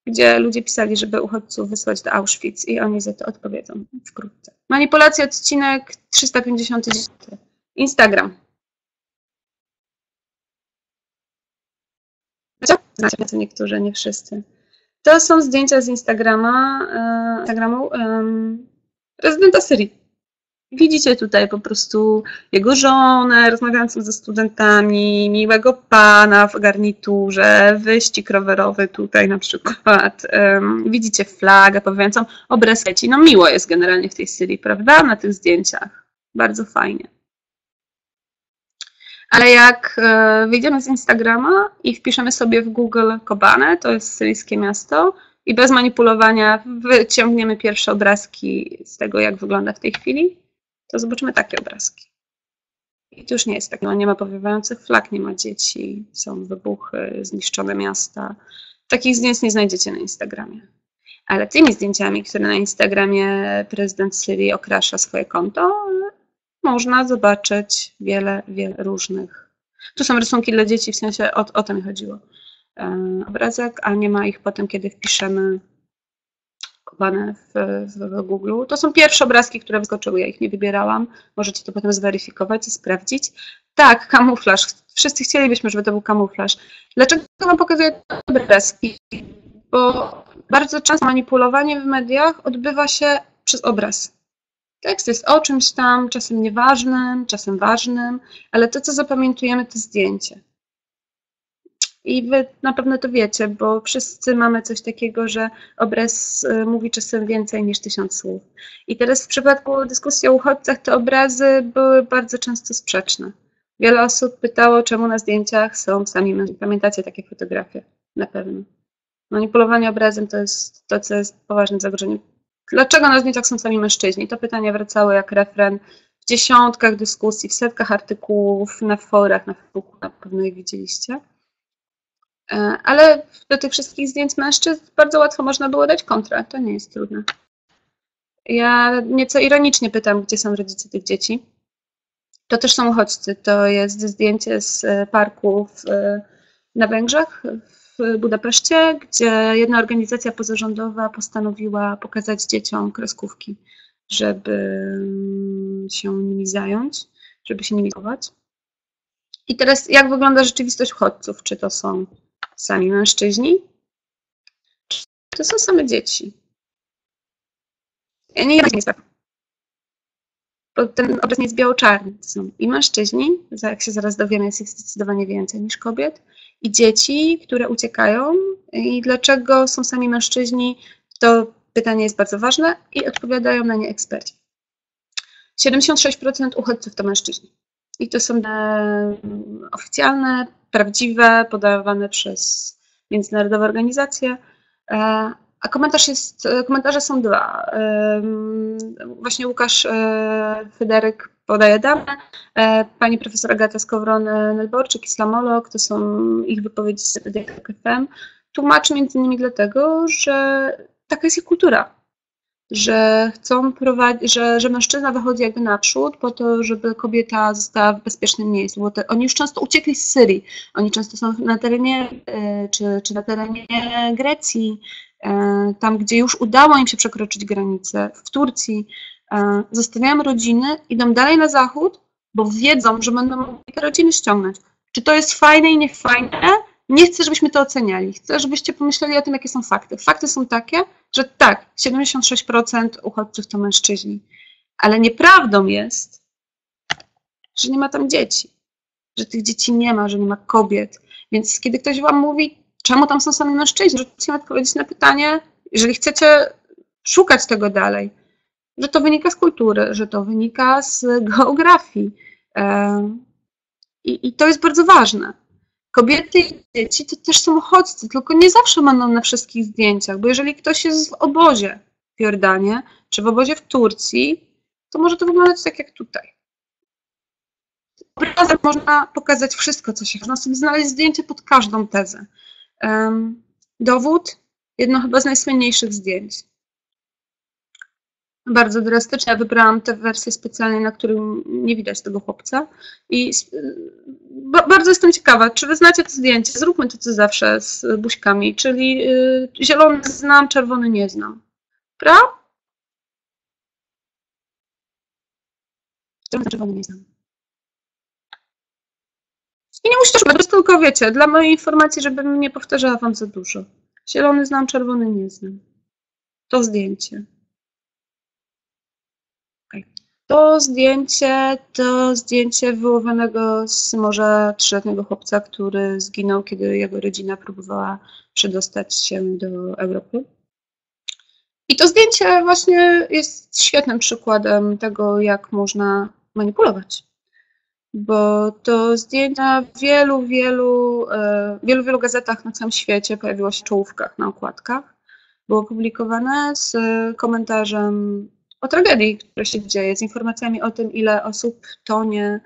gdzie ludzie pisali, żeby uchodźców wysłać do Auschwitz i oni za to odpowiedzą wkrótce. Manipulacja, odcinek 359. Instagram. Znacie co niektórzy, nie wszyscy. To są zdjęcia z Instagrama, e, Instagramu um, prezydenta Syrii. Widzicie tutaj po prostu jego żonę rozmawiającą ze studentami, miłego pana w garniturze, wyścig rowerowy tutaj na przykład. Um, widzicie flagę powiedzą o Breseci. No miło jest generalnie w tej Syrii, prawda? Na tych zdjęciach. Bardzo fajnie. Ale jak e, wyjdziemy z Instagrama i wpiszemy sobie w Google Kobane, to jest syryjskie miasto, i bez manipulowania wyciągniemy pierwsze obrazki z tego, jak wygląda w tej chwili, to zobaczymy takie obrazki. I to już nie jest tak, no nie ma powiewających flag, nie ma dzieci, są wybuchy, zniszczone miasta. Takich zdjęć nie znajdziecie na Instagramie. Ale tymi zdjęciami, które na Instagramie prezydent Syrii okrasza swoje konto, można zobaczyć wiele, wiele różnych. Tu są rysunki dla dzieci, w sensie o, o to mi chodziło. E, obrazek, a nie ma ich potem, kiedy wpiszemy w, w, Google. To są pierwsze obrazki, które wyskoczyły, ja ich nie wybierałam. Możecie to potem zweryfikować i sprawdzić. Tak, kamuflaż. Wszyscy chcielibyśmy, żeby to był kamuflaż. Dlaczego Wam pokazuję te obrazki? Bo bardzo często manipulowanie w mediach odbywa się przez obraz. Tekst jest o czymś tam, czasem nieważnym, czasem ważnym, ale to, co zapamiętujemy, to zdjęcie. I wy na pewno to wiecie, bo wszyscy mamy coś takiego, że obraz y, mówi czasem więcej niż tysiąc słów. I teraz w przypadku dyskusji o uchodźcach te obrazy były bardzo często sprzeczne. Wiele osób pytało, czemu na zdjęciach są sami mężczyźni. Pamiętacie takie fotografie? Na pewno. Manipulowanie obrazem to jest to, co jest poważnym zagrożeniem. Dlaczego na zdjęciach są sami mężczyźni? To pytanie wracało jak refren w dziesiątkach dyskusji, w setkach artykułów, na forach, na Facebooku, na pewno je widzieliście. E, ale do tych wszystkich zdjęć mężczyzn bardzo łatwo można było dać kontrę. To nie jest trudne. Ja nieco ironicznie pytam, gdzie są rodzice tych dzieci. To też są uchodźcy. To jest zdjęcie z e, parku w, e, na Węgrzech, w Budapeszcie, gdzie jedna organizacja pozarządowa postanowiła pokazać dzieciom kreskówki, żeby mm, się nimi zająć, żeby się nimi zajmować. I teraz jak wygląda rzeczywistość uchodźców? Czy to są sami mężczyźni? To są same dzieci. Ja nie wiem, jest bo ten obraz nie jest biało-czarny. To są i mężczyźni, jak się zaraz dowiemy, jest ich zdecydowanie więcej niż kobiet, i dzieci, które uciekają. I dlaczego są sami mężczyźni, to pytanie jest bardzo ważne i odpowiadają na nie eksperci. 76% uchodźców to mężczyźni. I to są oficjalne, prawdziwe, podawane przez międzynarodowe organizacje. E, a komentarz jest, komentarze są dwa. E, właśnie Łukasz e, Federyk podaje dane, pani profesor Agata Skowron-Nelborczyk, islamolog, to są ich wypowiedzi z FM. Tłumaczy między innymi dlatego, że taka jest ich kultura że chcą prowadzić, że, że mężczyzna wychodzi jakby naprzód po to, żeby kobieta została w bezpiecznym miejscu, bo te, oni już często uciekli z Syrii, oni często są na terenie, e, czy, czy na terenie Grecji, e, tam gdzie już udało im się przekroczyć granicę, w Turcji, e, zostawiają rodziny, idą dalej na zachód, bo wiedzą, że będą mogli te rodziny ściągnąć. Czy to jest fajne i niefajne? Nie chcę, żebyśmy to oceniali. Chcę, żebyście pomyśleli o tym, jakie są fakty. Fakty są takie, że tak, 76% uchodźców to mężczyźni. Ale nieprawdą jest, że nie ma tam dzieci. Że tych dzieci nie ma, że nie ma kobiet. Więc kiedy ktoś wam mówi, czemu tam są sami mężczyźni, że odpowiedzieć na pytanie, jeżeli chcecie szukać tego dalej, że to wynika z kultury, że to wynika z geografii. I, i to jest bardzo ważne. Kobiety i dzieci to też są uchodźcy, tylko nie zawsze będą na wszystkich zdjęciach, bo jeżeli ktoś jest w obozie w Jordanie, czy w obozie w Turcji, to może to wyglądać tak jak tutaj. Obrazem można pokazać wszystko, co się Można sobie znaleźć zdjęcie pod każdą tezę. Um, dowód, jedno chyba z najsłynniejszych zdjęć. Bardzo drastycznie. Ja wybrałam tę wersję specjalnie, na którym nie widać tego chłopca. I bardzo jestem ciekawa, czy wy znacie to zdjęcie? Zróbmy to, co zawsze z buźkami, czyli y, zielony znam, czerwony nie znam. Prawda? Czerwony nie znam. I nie musicie szukać, tylko wiecie, dla mojej informacji, żebym nie powtarzała wam za dużo. Zielony znam, czerwony nie znam. To zdjęcie. To zdjęcie to zdjęcie wyłowionego z morza trzyletniego chłopca, który zginął, kiedy jego rodzina próbowała przedostać się do Europy. I to zdjęcie właśnie jest świetnym przykładem tego, jak można manipulować bo to zdjęcia w wielu, wielu, e, wielu, wielu gazetach na całym świecie pojawiło się w czołówkach na okładkach. Było publikowane z komentarzem o tragedii, która się dzieje, z informacjami o tym, ile osób tonie,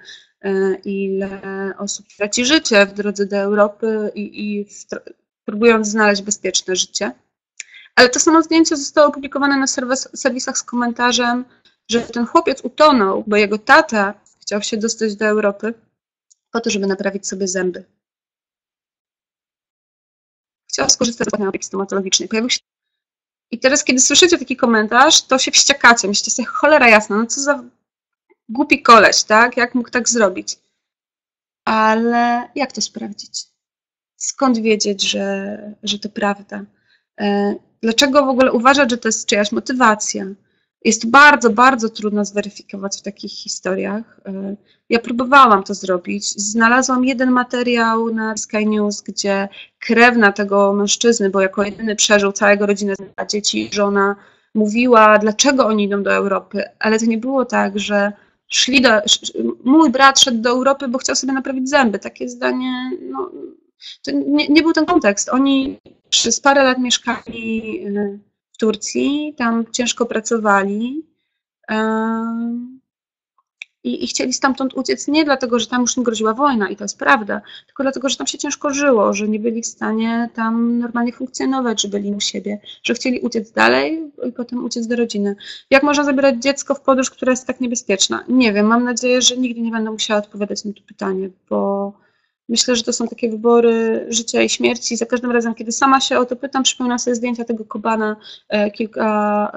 e, ile osób traci życie w drodze do Europy i, i próbując znaleźć bezpieczne życie. Ale to samo zdjęcie zostało opublikowane na serwisach z komentarzem, że ten chłopiec utonął, bo jego tata Chciał się dostać do Europy po to, żeby naprawić sobie zęby. Chciał skorzystać z opieki stomatologicznej. Pojawił się i teraz, kiedy słyszycie taki komentarz, to się wściekacie. Myślicie sobie, cholera jasna, no co za głupi koleś, tak? Jak mógł tak zrobić? Ale jak to sprawdzić? Skąd wiedzieć, że, że to prawda? E, dlaczego w ogóle uważać, że to jest czyjaś motywacja? Jest bardzo, bardzo trudno zweryfikować w takich historiach. E, ja próbowałam to zrobić. Znalazłam jeden materiał na Sky News, gdzie krewna tego mężczyzny, bo jako jedyny przeżył całego rodzinę, dzieci, żona, mówiła, dlaczego oni idą do Europy. Ale to nie było tak, że szli do, mój brat szedł do Europy, bo chciał sobie naprawić zęby. Takie zdanie, no, to nie, nie był ten kontekst. Oni przez parę lat mieszkali e, w Turcji, tam ciężko pracowali i, i chcieli stamtąd uciec nie dlatego, że tam już im groziła wojna i to jest prawda, tylko dlatego, że tam się ciężko żyło, że nie byli w stanie tam normalnie funkcjonować, że byli u siebie, że chcieli uciec dalej i potem uciec do rodziny. Jak można zabierać dziecko w podróż, która jest tak niebezpieczna? Nie wiem, mam nadzieję, że nigdy nie będę musiała odpowiadać na to pytanie, bo Myślę, że to są takie wybory życia i śmierci. Za każdym razem, kiedy sama się o to pytam, przypominam sobie zdjęcia tego Kobana, e, kilka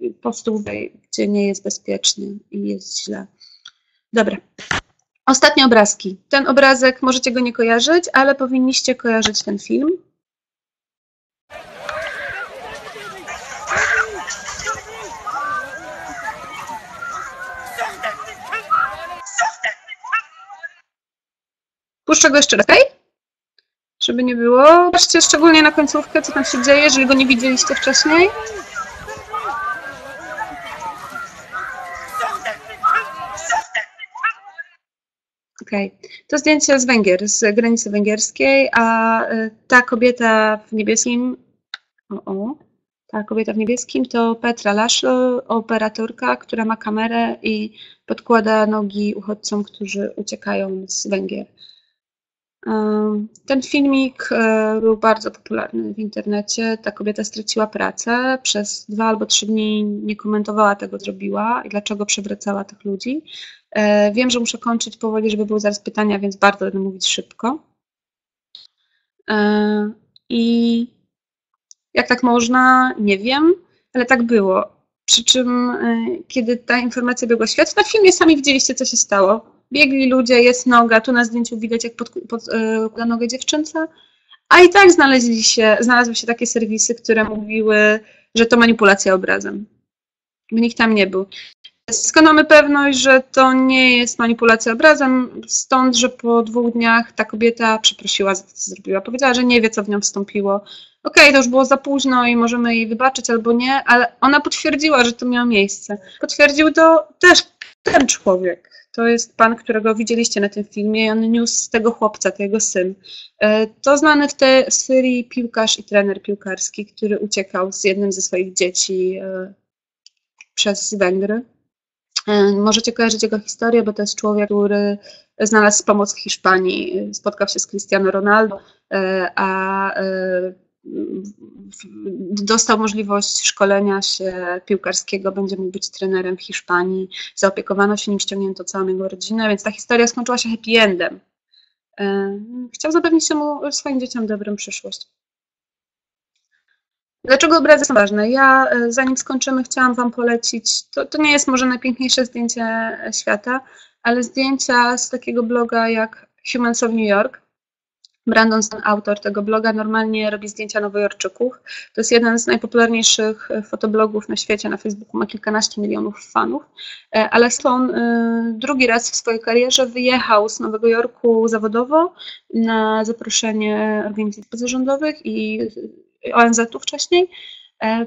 e, postów, gdzie nie jest bezpiecznie i jest źle. Dobra. Ostatnie obrazki. Ten obrazek możecie go nie kojarzyć, ale powinniście kojarzyć ten film. Puszczę go jeszcze okay? Żeby nie było. Patrzcie szczególnie na końcówkę, co tam się dzieje, jeżeli go nie widzieliście wcześniej. Okej. Okay. To zdjęcie z Węgier, z granicy węgierskiej, a y, ta kobieta w niebieskim, o, o, ta kobieta w niebieskim to Petra Laszlo, operatorka, która ma kamerę i podkłada nogi uchodźcom, którzy uciekają z Węgier. Ten filmik e, był bardzo popularny w internecie. Ta kobieta straciła pracę. Przez dwa albo trzy dni nie komentowała tego, co zrobiła i dlaczego przewracała tych ludzi. E, wiem, że muszę kończyć powoli, żeby były zaraz pytania, więc bardzo będę mówić szybko. E, I jak tak można, nie wiem, ale tak było. Przy czym, kiedy ta informacja biegła świat, na filmie sami widzieliście, co się stało biegli ludzie, jest noga, tu na zdjęciu widać, jak pod, pod, e, nogę dziewczynce, a i tak znaleźli się, znalazły się takie serwisy, które mówiły, że to manipulacja obrazem. Nikt tam nie był. Skąd mamy pewność, że to nie jest manipulacja obrazem? Stąd, że po dwóch dniach ta kobieta przeprosiła za to, co zrobiła. Powiedziała, że nie wie, co w nią wstąpiło. Okej, okay, to już było za późno i możemy jej wybaczyć albo nie, ale ona potwierdziła, że to miało miejsce. Potwierdził to też ten człowiek. To jest pan, którego widzieliście na tym filmie on niósł tego chłopca, to jego syn. E, to znany w tej serii piłkarz i trener piłkarski, który uciekał z jednym ze swoich dzieci. E, przez Węgry. E, możecie kojarzyć jego historię, bo to jest człowiek, który znalazł pomoc w Hiszpanii, spotkał się z Cristiano Ronaldo, a dostał możliwość szkolenia się piłkarskiego, będzie mógł być trenerem w Hiszpanii, zaopiekowano się nim, ściągnięto całą jego rodzinę, więc ta historia skończyła się happy endem. Chciał zapewnić mu, swoim dzieciom dobrą przyszłość. Dlaczego obrazy są ważne? Ja, e, zanim skończymy, chciałam Wam polecić, to, to nie jest może najpiękniejsze zdjęcie świata, ale zdjęcia z takiego bloga jak Humans of New York. Brandon autor tego bloga, normalnie robi zdjęcia nowojorczyków. To jest jeden z najpopularniejszych e, fotoblogów na świecie. Na Facebooku ma kilkanaście milionów fanów. E, ale Stone drugi raz w swojej karierze wyjechał z Nowego Jorku zawodowo na zaproszenie organizacji pozarządowych i ONZ-u wcześniej,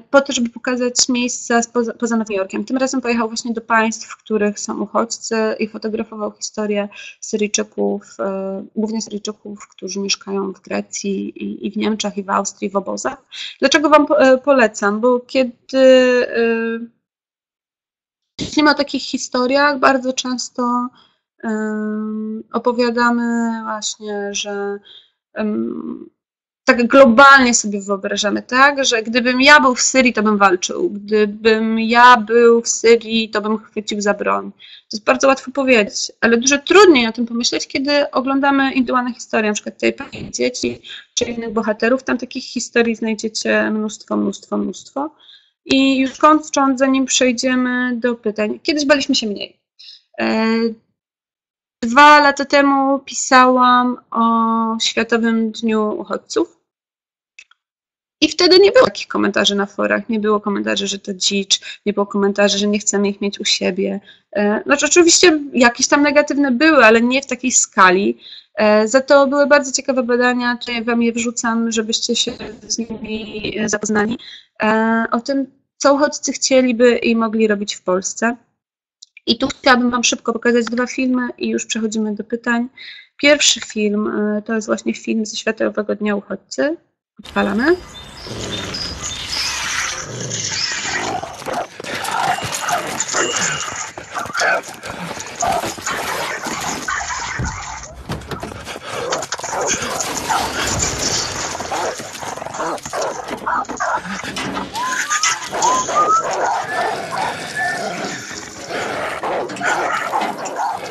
po to, żeby pokazać miejsca poza, poza Nowym Jorkiem. Tym razem pojechał właśnie do państw, w których są uchodźcy i fotografował historię Syryjczyków, e, głównie Syryjczyków, którzy mieszkają w Grecji i, i w Niemczech, i w Austrii, w obozach. Dlaczego Wam e, polecam? Bo kiedy myślimy o takich historiach, bardzo często opowiadamy właśnie, że tak globalnie sobie wyobrażamy, tak, że gdybym ja był w Syrii, to bym walczył, gdybym ja był w Syrii, to bym chwycił za broń. To jest bardzo łatwo powiedzieć, ale dużo trudniej o tym pomyśleć, kiedy oglądamy indywidualne historie, na przykład tej pani dzieci czy innych bohaterów. Tam takich historii znajdziecie mnóstwo, mnóstwo, mnóstwo. I już kończąc, zanim przejdziemy do pytań, kiedyś baliśmy się mniej. E, dwa lata temu pisałam o Światowym Dniu Uchodźców i wtedy nie było takich komentarzy na forach, nie było komentarzy, że to dzicz, nie było komentarzy, że nie chcemy ich mieć u siebie. E, znaczy oczywiście jakieś tam negatywne były, ale nie w takiej skali. E, za to były bardzo ciekawe badania, tutaj wam je wrzucam, żebyście się z nimi zapoznali, e, o tym, co uchodźcy chcieliby i mogli robić w Polsce. I tu chciałabym wam szybko pokazać dwa filmy i już przechodzimy do pytań. Pierwszy film to jest właśnie film ze Światowego Dnia Uchodźcy. Odpalamy.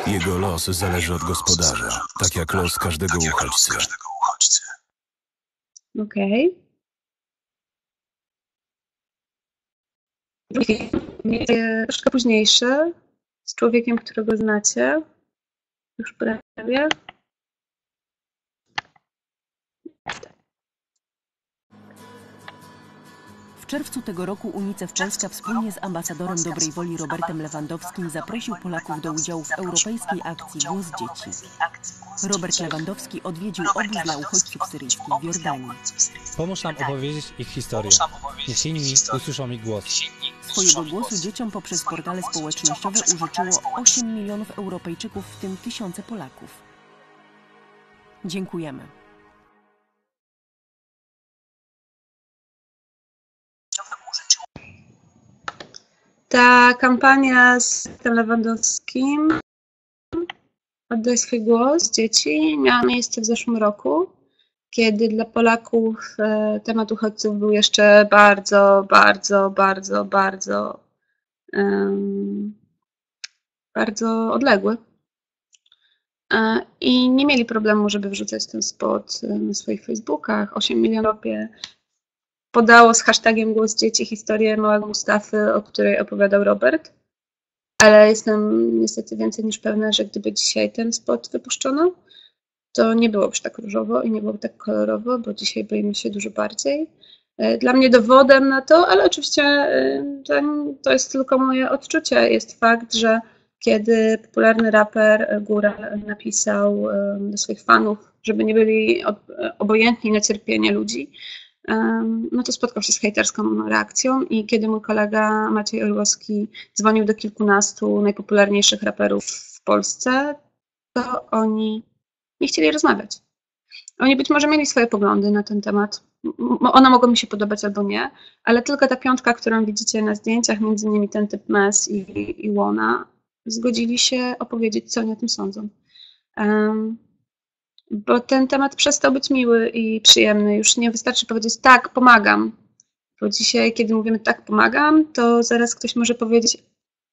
Jego los zależy od gospodarza, tak jak los każdego uchodźcy. Okej. Drugi troszkę późniejszy, z człowiekiem, którego znacie. Już prawie. Czerwcu tego roku UNICEF Polska wspólnie z ambasadorem dobrej woli Robertem Lewandowskim zaprosił Polaków do udziału w europejskiej akcji Głos Dzieci. Robert Lewandowski odwiedził obóz dla uchodźców syryjskich w Jordanii. Pomóż nam opowiedzieć ich historię. Niech inni usłyszą ich głos. Swojego głosu dzieciom poprzez portale społecznościowe użyczyło 8 milionów Europejczyków, w tym tysiące Polaków. Dziękujemy. Ta kampania z Lewandowskim Oddaj swój głos dzieci miała miejsce w zeszłym roku, kiedy dla Polaków e, temat uchodźców był jeszcze bardzo, bardzo, bardzo, bardzo, um, bardzo odległy. E, I nie mieli problemu, żeby wrzucać ten spot na swoich Facebookach. 8 milionów podało z hashtagiem Głos Dzieci historię małego Mustafy, o której opowiadał Robert. Ale jestem niestety więcej niż pewna, że gdyby dzisiaj ten spot wypuszczono, to nie byłoby tak różowo i nie byłoby tak kolorowo, bo dzisiaj boimy się dużo bardziej. E, dla mnie dowodem na to, ale oczywiście e, to, jest tylko moje odczucie, jest fakt, że kiedy popularny raper Góra napisał e, do swoich fanów, żeby nie byli obojętni na cierpienie ludzi, no to spotkał się z hejterską reakcją i kiedy mój kolega Maciej Orłowski dzwonił do kilkunastu najpopularniejszych raperów w Polsce, to oni nie chcieli rozmawiać. Oni być może mieli swoje poglądy na ten temat, one mogą mi się podobać albo nie, ale tylko ta piątka, którą widzicie na zdjęciach, między innymi ten typ Mes i, i Łona, zgodzili się opowiedzieć, co oni o tym sądzą. Bo ten temat przestał być miły i przyjemny. Już nie wystarczy powiedzieć tak, pomagam. Bo dzisiaj, kiedy mówimy tak, pomagam, to zaraz ktoś może powiedzieć,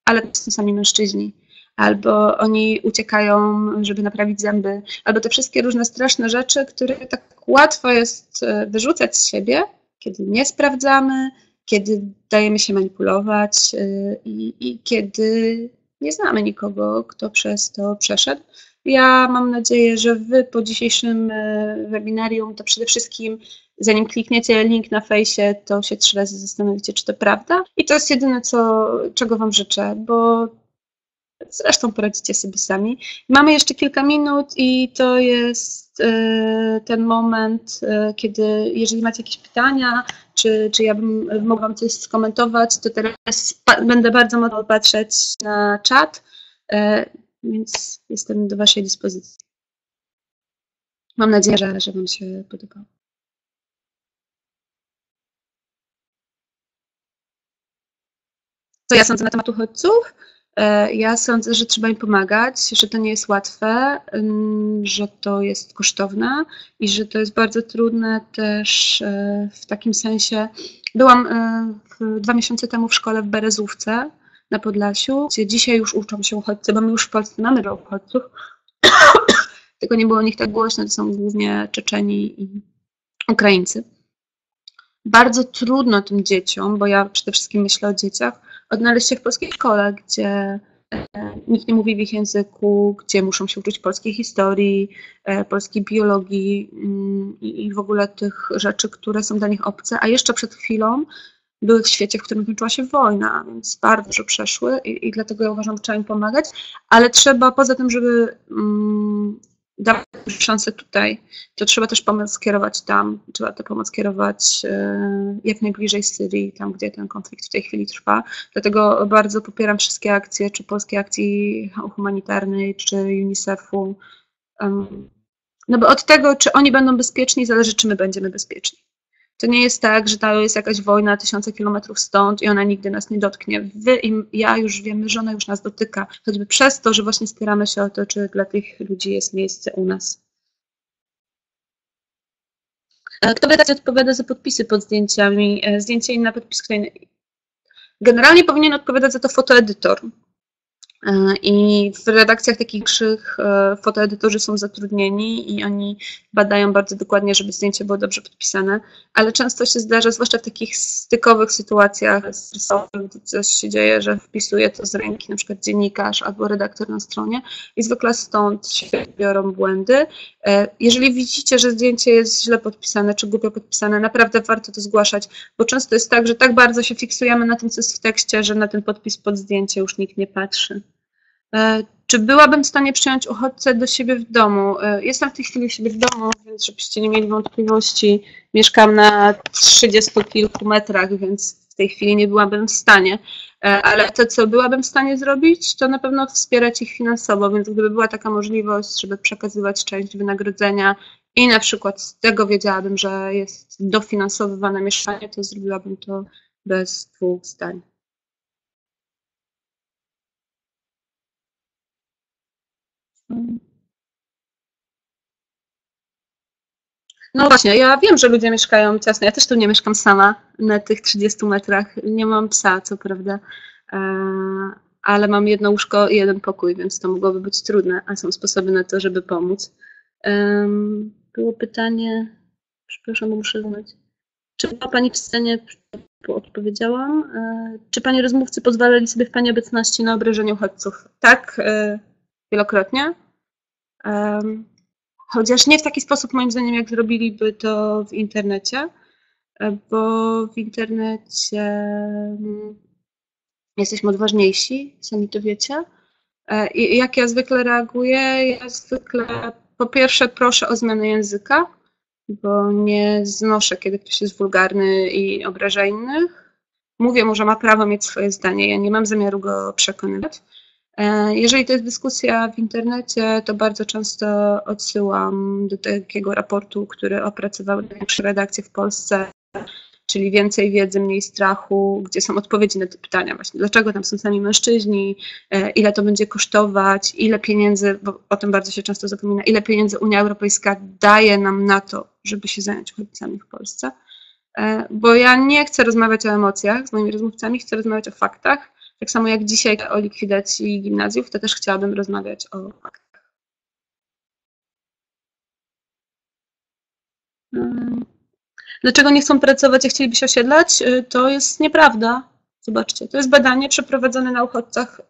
ale to są sami mężczyźni. Albo oni uciekają, żeby naprawić zęby, albo te wszystkie różne straszne rzeczy, które tak łatwo jest e, wyrzucać z siebie, kiedy nie sprawdzamy, kiedy dajemy się manipulować e, i, i kiedy nie znamy nikogo, kto przez to przeszedł. Ja mam nadzieję, że Wy po dzisiejszym e, webinarium to przede wszystkim, zanim klikniecie link na fejsie, to się trzy razy zastanowicie, czy to prawda. I to jest jedyne, co, czego Wam życzę, bo zresztą poradzicie sobie sami. Mamy jeszcze kilka minut i to jest e, ten moment, e, kiedy jeżeli macie jakieś pytania, czy, czy ja bym mogłam coś skomentować, to teraz będę bardzo mocno patrzeć na czat więc jestem do Waszej dyspozycji. Mam nadzieję, że, że Wam się podobało. Co ja sądzę na temat uchodźców? E, ja sądzę, że trzeba im pomagać, że to nie jest łatwe, że to jest kosztowne i że to jest bardzo trudne też e, w takim sensie. Byłam e, dwa miesiące temu w szkole w Berezówce na Podlasiu, gdzie dzisiaj już uczą się uchodźcy, bo my już w Polsce mamy uchodźców, [COUGHS] tylko nie było nich tak głośno, to są głównie Czeczeni i Ukraińcy. Bardzo trudno tym dzieciom, bo ja przede wszystkim myślę o dzieciach, odnaleźć się w polskiej szkole, gdzie e, nikt nie mówi w ich języku, gdzie muszą się uczyć polskiej historii, e, polskiej biologii mm, i w ogóle tych rzeczy, które są dla nich obce. A jeszcze przed chwilą były w świecie, w którym kończyła się wojna, więc bardzo dużo przeszły i, i dlatego ja uważam, że trzeba im pomagać, ale trzeba poza tym, żeby mm, dawać szansę tutaj, to trzeba też pomoc skierować tam, trzeba tę pomoc kierować e, jak najbliżej Syrii, tam gdzie ten konflikt w tej chwili trwa. Dlatego bardzo popieram wszystkie akcje, czy polskie akcji humanitarnej, czy UNICEF-u. No bo od tego, czy oni będą bezpieczni, zależy, czy my będziemy bezpieczni. To nie jest tak, że to jest jakaś wojna tysiące kilometrów stąd i ona nigdy nas nie dotknie. Wy i ja już wiemy, że ona już nas dotyka, choćby przez to, że właśnie spieramy się o to, czy dla tych ludzi jest miejsce u nas. Kto wydać odpowiada za podpisy pod zdjęciami? E, zdjęcie inna podpis kolejny. Generalnie powinien odpowiadać za to fotoedytor. E, I w redakcjach takich większych e, fotoedytorzy są zatrudnieni i oni badają bardzo dokładnie, żeby zdjęcie było dobrze podpisane, ale często się zdarza, zwłaszcza w takich stykowych sytuacjach gdy coś się dzieje, że wpisuje to z ręki na przykład dziennikarz albo redaktor na stronie i zwykle stąd się biorą błędy. E, jeżeli widzicie, że zdjęcie jest źle podpisane czy głupio podpisane, naprawdę warto to zgłaszać, bo często jest tak, że tak bardzo się fiksujemy na tym, co jest w tekście, że na ten podpis pod zdjęcie już nikt nie patrzy. E, czy byłabym w stanie przyjąć uchodźcę do siebie w domu? E, jestem w tej chwili u siebie w domu, więc żebyście nie mieli wątpliwości, mieszkam na 30 kilku metrach, więc w tej chwili nie byłabym w stanie. E, ale to, co byłabym w stanie zrobić, to na pewno wspierać ich finansowo, więc gdyby była taka możliwość, żeby przekazywać część wynagrodzenia i na przykład z tego wiedziałabym, że jest dofinansowywane mieszkanie, to zrobiłabym to bez dwóch zdań. No właśnie, ja wiem, że ludzie mieszkają ciasno. Ja też tu nie mieszkam sama na tych 30 metrach. Nie mam psa, co prawda, e, ale mam jedno łóżko i jeden pokój, więc to mogłoby być trudne, a są sposoby na to, żeby pomóc. Było pytanie, przepraszam, muszę znać. Czy była Pani w scenie, odpowiedziałam, e, czy Pani rozmówcy pozwalali sobie w Pani obecności na obrażenie uchodźców? Tak, e, wielokrotnie. Chociaż nie w taki sposób, moim zdaniem, jak zrobiliby to w internecie, e, bo w internecie mm, jesteśmy odważniejsi, sami to wiecie. E, I jak ja zwykle reaguję? Ja zwykle po pierwsze proszę o zmianę języka, bo nie znoszę, kiedy ktoś jest wulgarny i obraża innych. Mówię mu, że ma prawo mieć swoje zdanie, ja nie mam zamiaru go przekonywać. E, Jeżeli to jest dyskusja w internecie, to bardzo często odsyłam do takiego raportu, który opracowały największe redakcje w Polsce, czyli więcej wiedzy, mniej strachu, gdzie są odpowiedzi na te pytania właśnie, dlaczego tam są sami mężczyźni, e, ile to będzie kosztować, ile pieniędzy, bo o tym bardzo się często zapomina, ile pieniędzy Unia Europejska daje nam na to, żeby się zająć uchodźcami w Polsce. E, Bo ja nie chcę rozmawiać o emocjach z moimi rozmówcami, chcę rozmawiać o faktach. Tak samo jak dzisiaj o likwidacji gimnazjów, to też chciałabym rozmawiać o faktach. Mm. Dlaczego nie chcą pracować, a chcieliby się osiedlać? Y, To jest nieprawda. Zobaczcie, to jest badanie przeprowadzone na uchodźcach.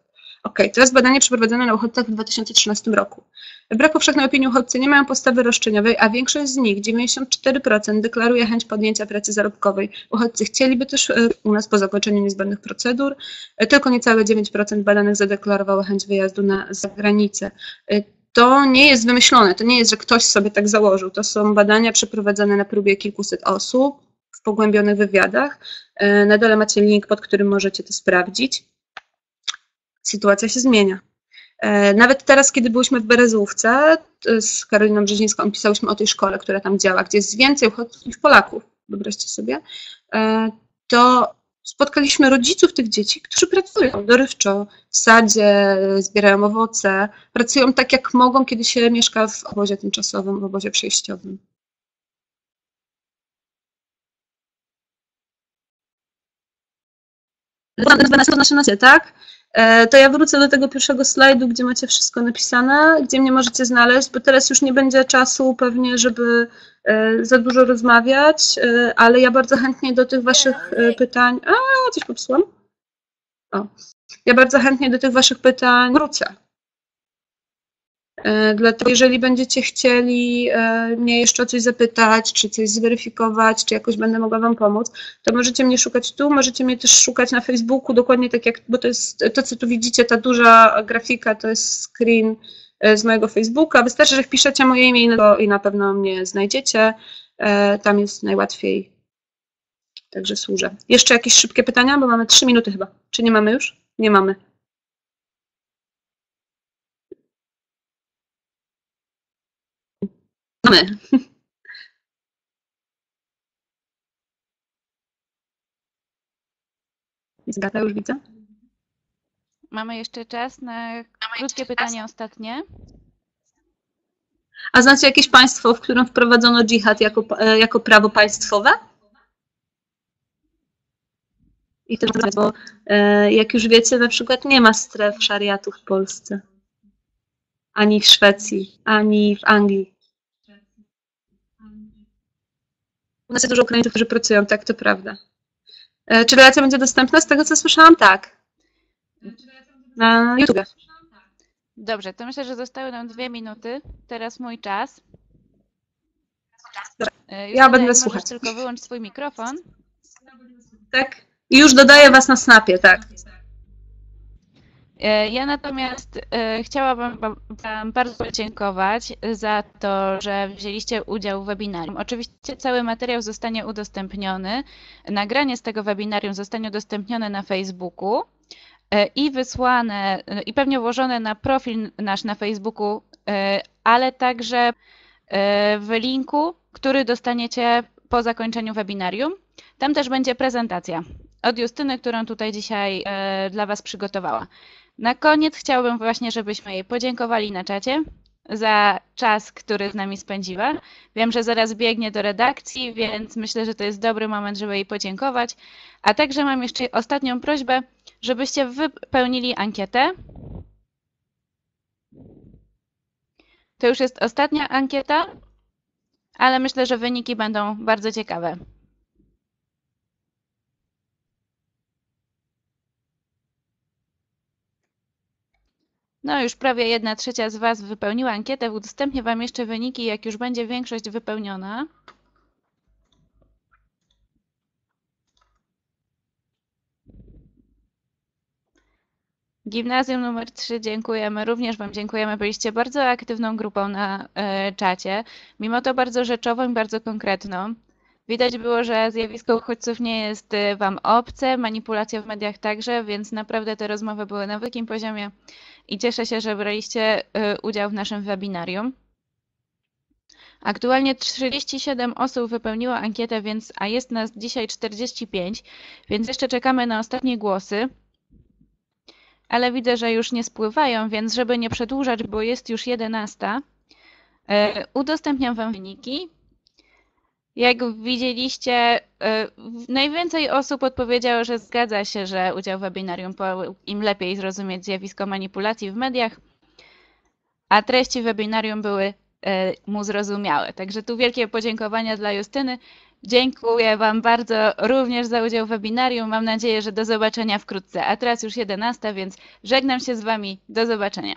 Okej, to jest badanie przeprowadzone na uchodźcach w 2013 roku. Wbrew powszechnej opinii uchodźcy nie mają postawy roszczeniowej, a większość z nich, 94%, deklaruje chęć podjęcia pracy zarobkowej. Uchodźcy chcieliby też y, u nas po zakończeniu niezbędnych procedur. Y, Tylko niecałe 9% badanych zadeklarowało chęć wyjazdu na zagranicę. Y, To nie jest wymyślone, to nie jest, że ktoś sobie tak założył. To są badania przeprowadzane na próbie kilkuset osób w pogłębionych wywiadach. Na dole macie link, pod którym możecie to sprawdzić. Sytuacja się zmienia. E, Nawet teraz, kiedy byliśmy w Berezówce e, z Karoliną Brzezińską, pisałyśmy o tej szkole, która tam działa, gdzie jest więcej uchodźców niż Polaków, wyobraźcie sobie, e, to spotkaliśmy rodziców tych dzieci, którzy pracują dorywczo w sadzie, zbierają owoce, pracują tak jak mogą, kiedy się mieszka w obozie tymczasowym, w obozie przejściowym. Nazwa na nasze tak? E, To ja wrócę do tego pierwszego slajdu, gdzie macie wszystko napisane, gdzie mnie możecie znaleźć, bo teraz już nie będzie czasu pewnie, żeby e, za dużo rozmawiać, e, ale ja bardzo chętnie do tych waszych pytań. A, coś popsułam? O. Ja bardzo chętnie do tych waszych pytań wrócę. E, Dlatego, jeżeli będziecie chcieli e, mnie jeszcze o coś zapytać, czy coś zweryfikować, czy jakoś będę mogła Wam pomóc, to możecie mnie szukać tu, możecie mnie też szukać na Facebooku, dokładnie tak jak, bo to jest to, co tu widzicie, ta duża grafika, to jest screen e, z mojego Facebooka. Wystarczy, że wpiszecie moje imię i na- pewno mnie znajdziecie. Tam jest najłatwiej. Także służę. Jeszcze jakieś szybkie pytania, bo mamy trzy minuty chyba. Czy nie mamy już? Nie mamy. Mamy. Jest Gata, już widzę. Mamy jeszcze czas na krótkie pytanie ostatnie. A znacie jakieś państwo, w którym wprowadzono dżihad jako, e, jako prawo państwowe? I to bo e, jak już wiecie, na przykład nie ma stref szariatu w Polsce. Ani w Szwecji, ani w Anglii. U nas jest dużo Ukraińców, którzy pracują, tak, to prawda. E, Czy relacja będzie dostępna? Z tego co słyszałam, tak. Na YouTube. Dobrze, to myślę, że zostały nam dwie minuty. Teraz mój czas. Dobra. E, Ja będę słuchać. tylko wyłącz swój mikrofon. Tak. I już dodaję was na snapie, tak. E, Ja natomiast e, chciałabym wam- bardzo podziękować za to, że wzięliście udział w webinarium. Oczywiście cały materiał zostanie udostępniony. Nagranie z tego webinarium zostanie udostępnione na Facebooku e, i wysłane, e, i pewnie włożone na profil nasz na Facebooku, ale także w linku, który dostaniecie po zakończeniu webinarium. Tam też będzie prezentacja od Justyny, którą tutaj dzisiaj dla Was przygotowała. Na koniec chciałabym właśnie, żebyśmy jej podziękowali na czacie za czas, który z nami spędziła. Wiem, że zaraz biegnie do redakcji, więc myślę, że to jest dobry moment, żeby jej podziękować. A także mam jeszcze ostatnią prośbę, żebyście wypełnili ankietę. To już jest ostatnia ankieta, ale myślę, że wyniki będą bardzo ciekawe. No, już prawie jedna trzecia z Was wypełniła ankietę. Udostępnię Wam jeszcze wyniki, jak już będzie większość wypełniona. Gimnazjum numer 3 dziękujemy. Również Wam dziękujemy. Byliście bardzo aktywną grupą na e, czacie. Mimo to bardzo rzeczową i bardzo konkretną. Widać było, że zjawisko uchodźców nie jest e, Wam obce, manipulacja w mediach także, więc naprawdę te rozmowy były na wysokim poziomie. I cieszę się, że braliście y, udział w naszym webinarium. Aktualnie 37 osób wypełniło ankietę, więc, a jest nas dzisiaj 45, więc jeszcze czekamy na ostatnie głosy. Ale widzę, że już nie spływają, więc żeby nie przedłużać, bo jest już 11, e, udostępniam Wam wyniki. Jak widzieliście, e, najwięcej osób odpowiedziało, że zgadza się, że udział w webinarium pomógł im lepiej zrozumieć zjawisko manipulacji w mediach, a treści webinarium były e, mu zrozumiałe. Także tu wielkie podziękowania dla Justyny. Dziękuję Wam bardzo również za udział w webinarium. Mam nadzieję, że do zobaczenia wkrótce. A teraz już 11, więc żegnam się z Wami. Do zobaczenia.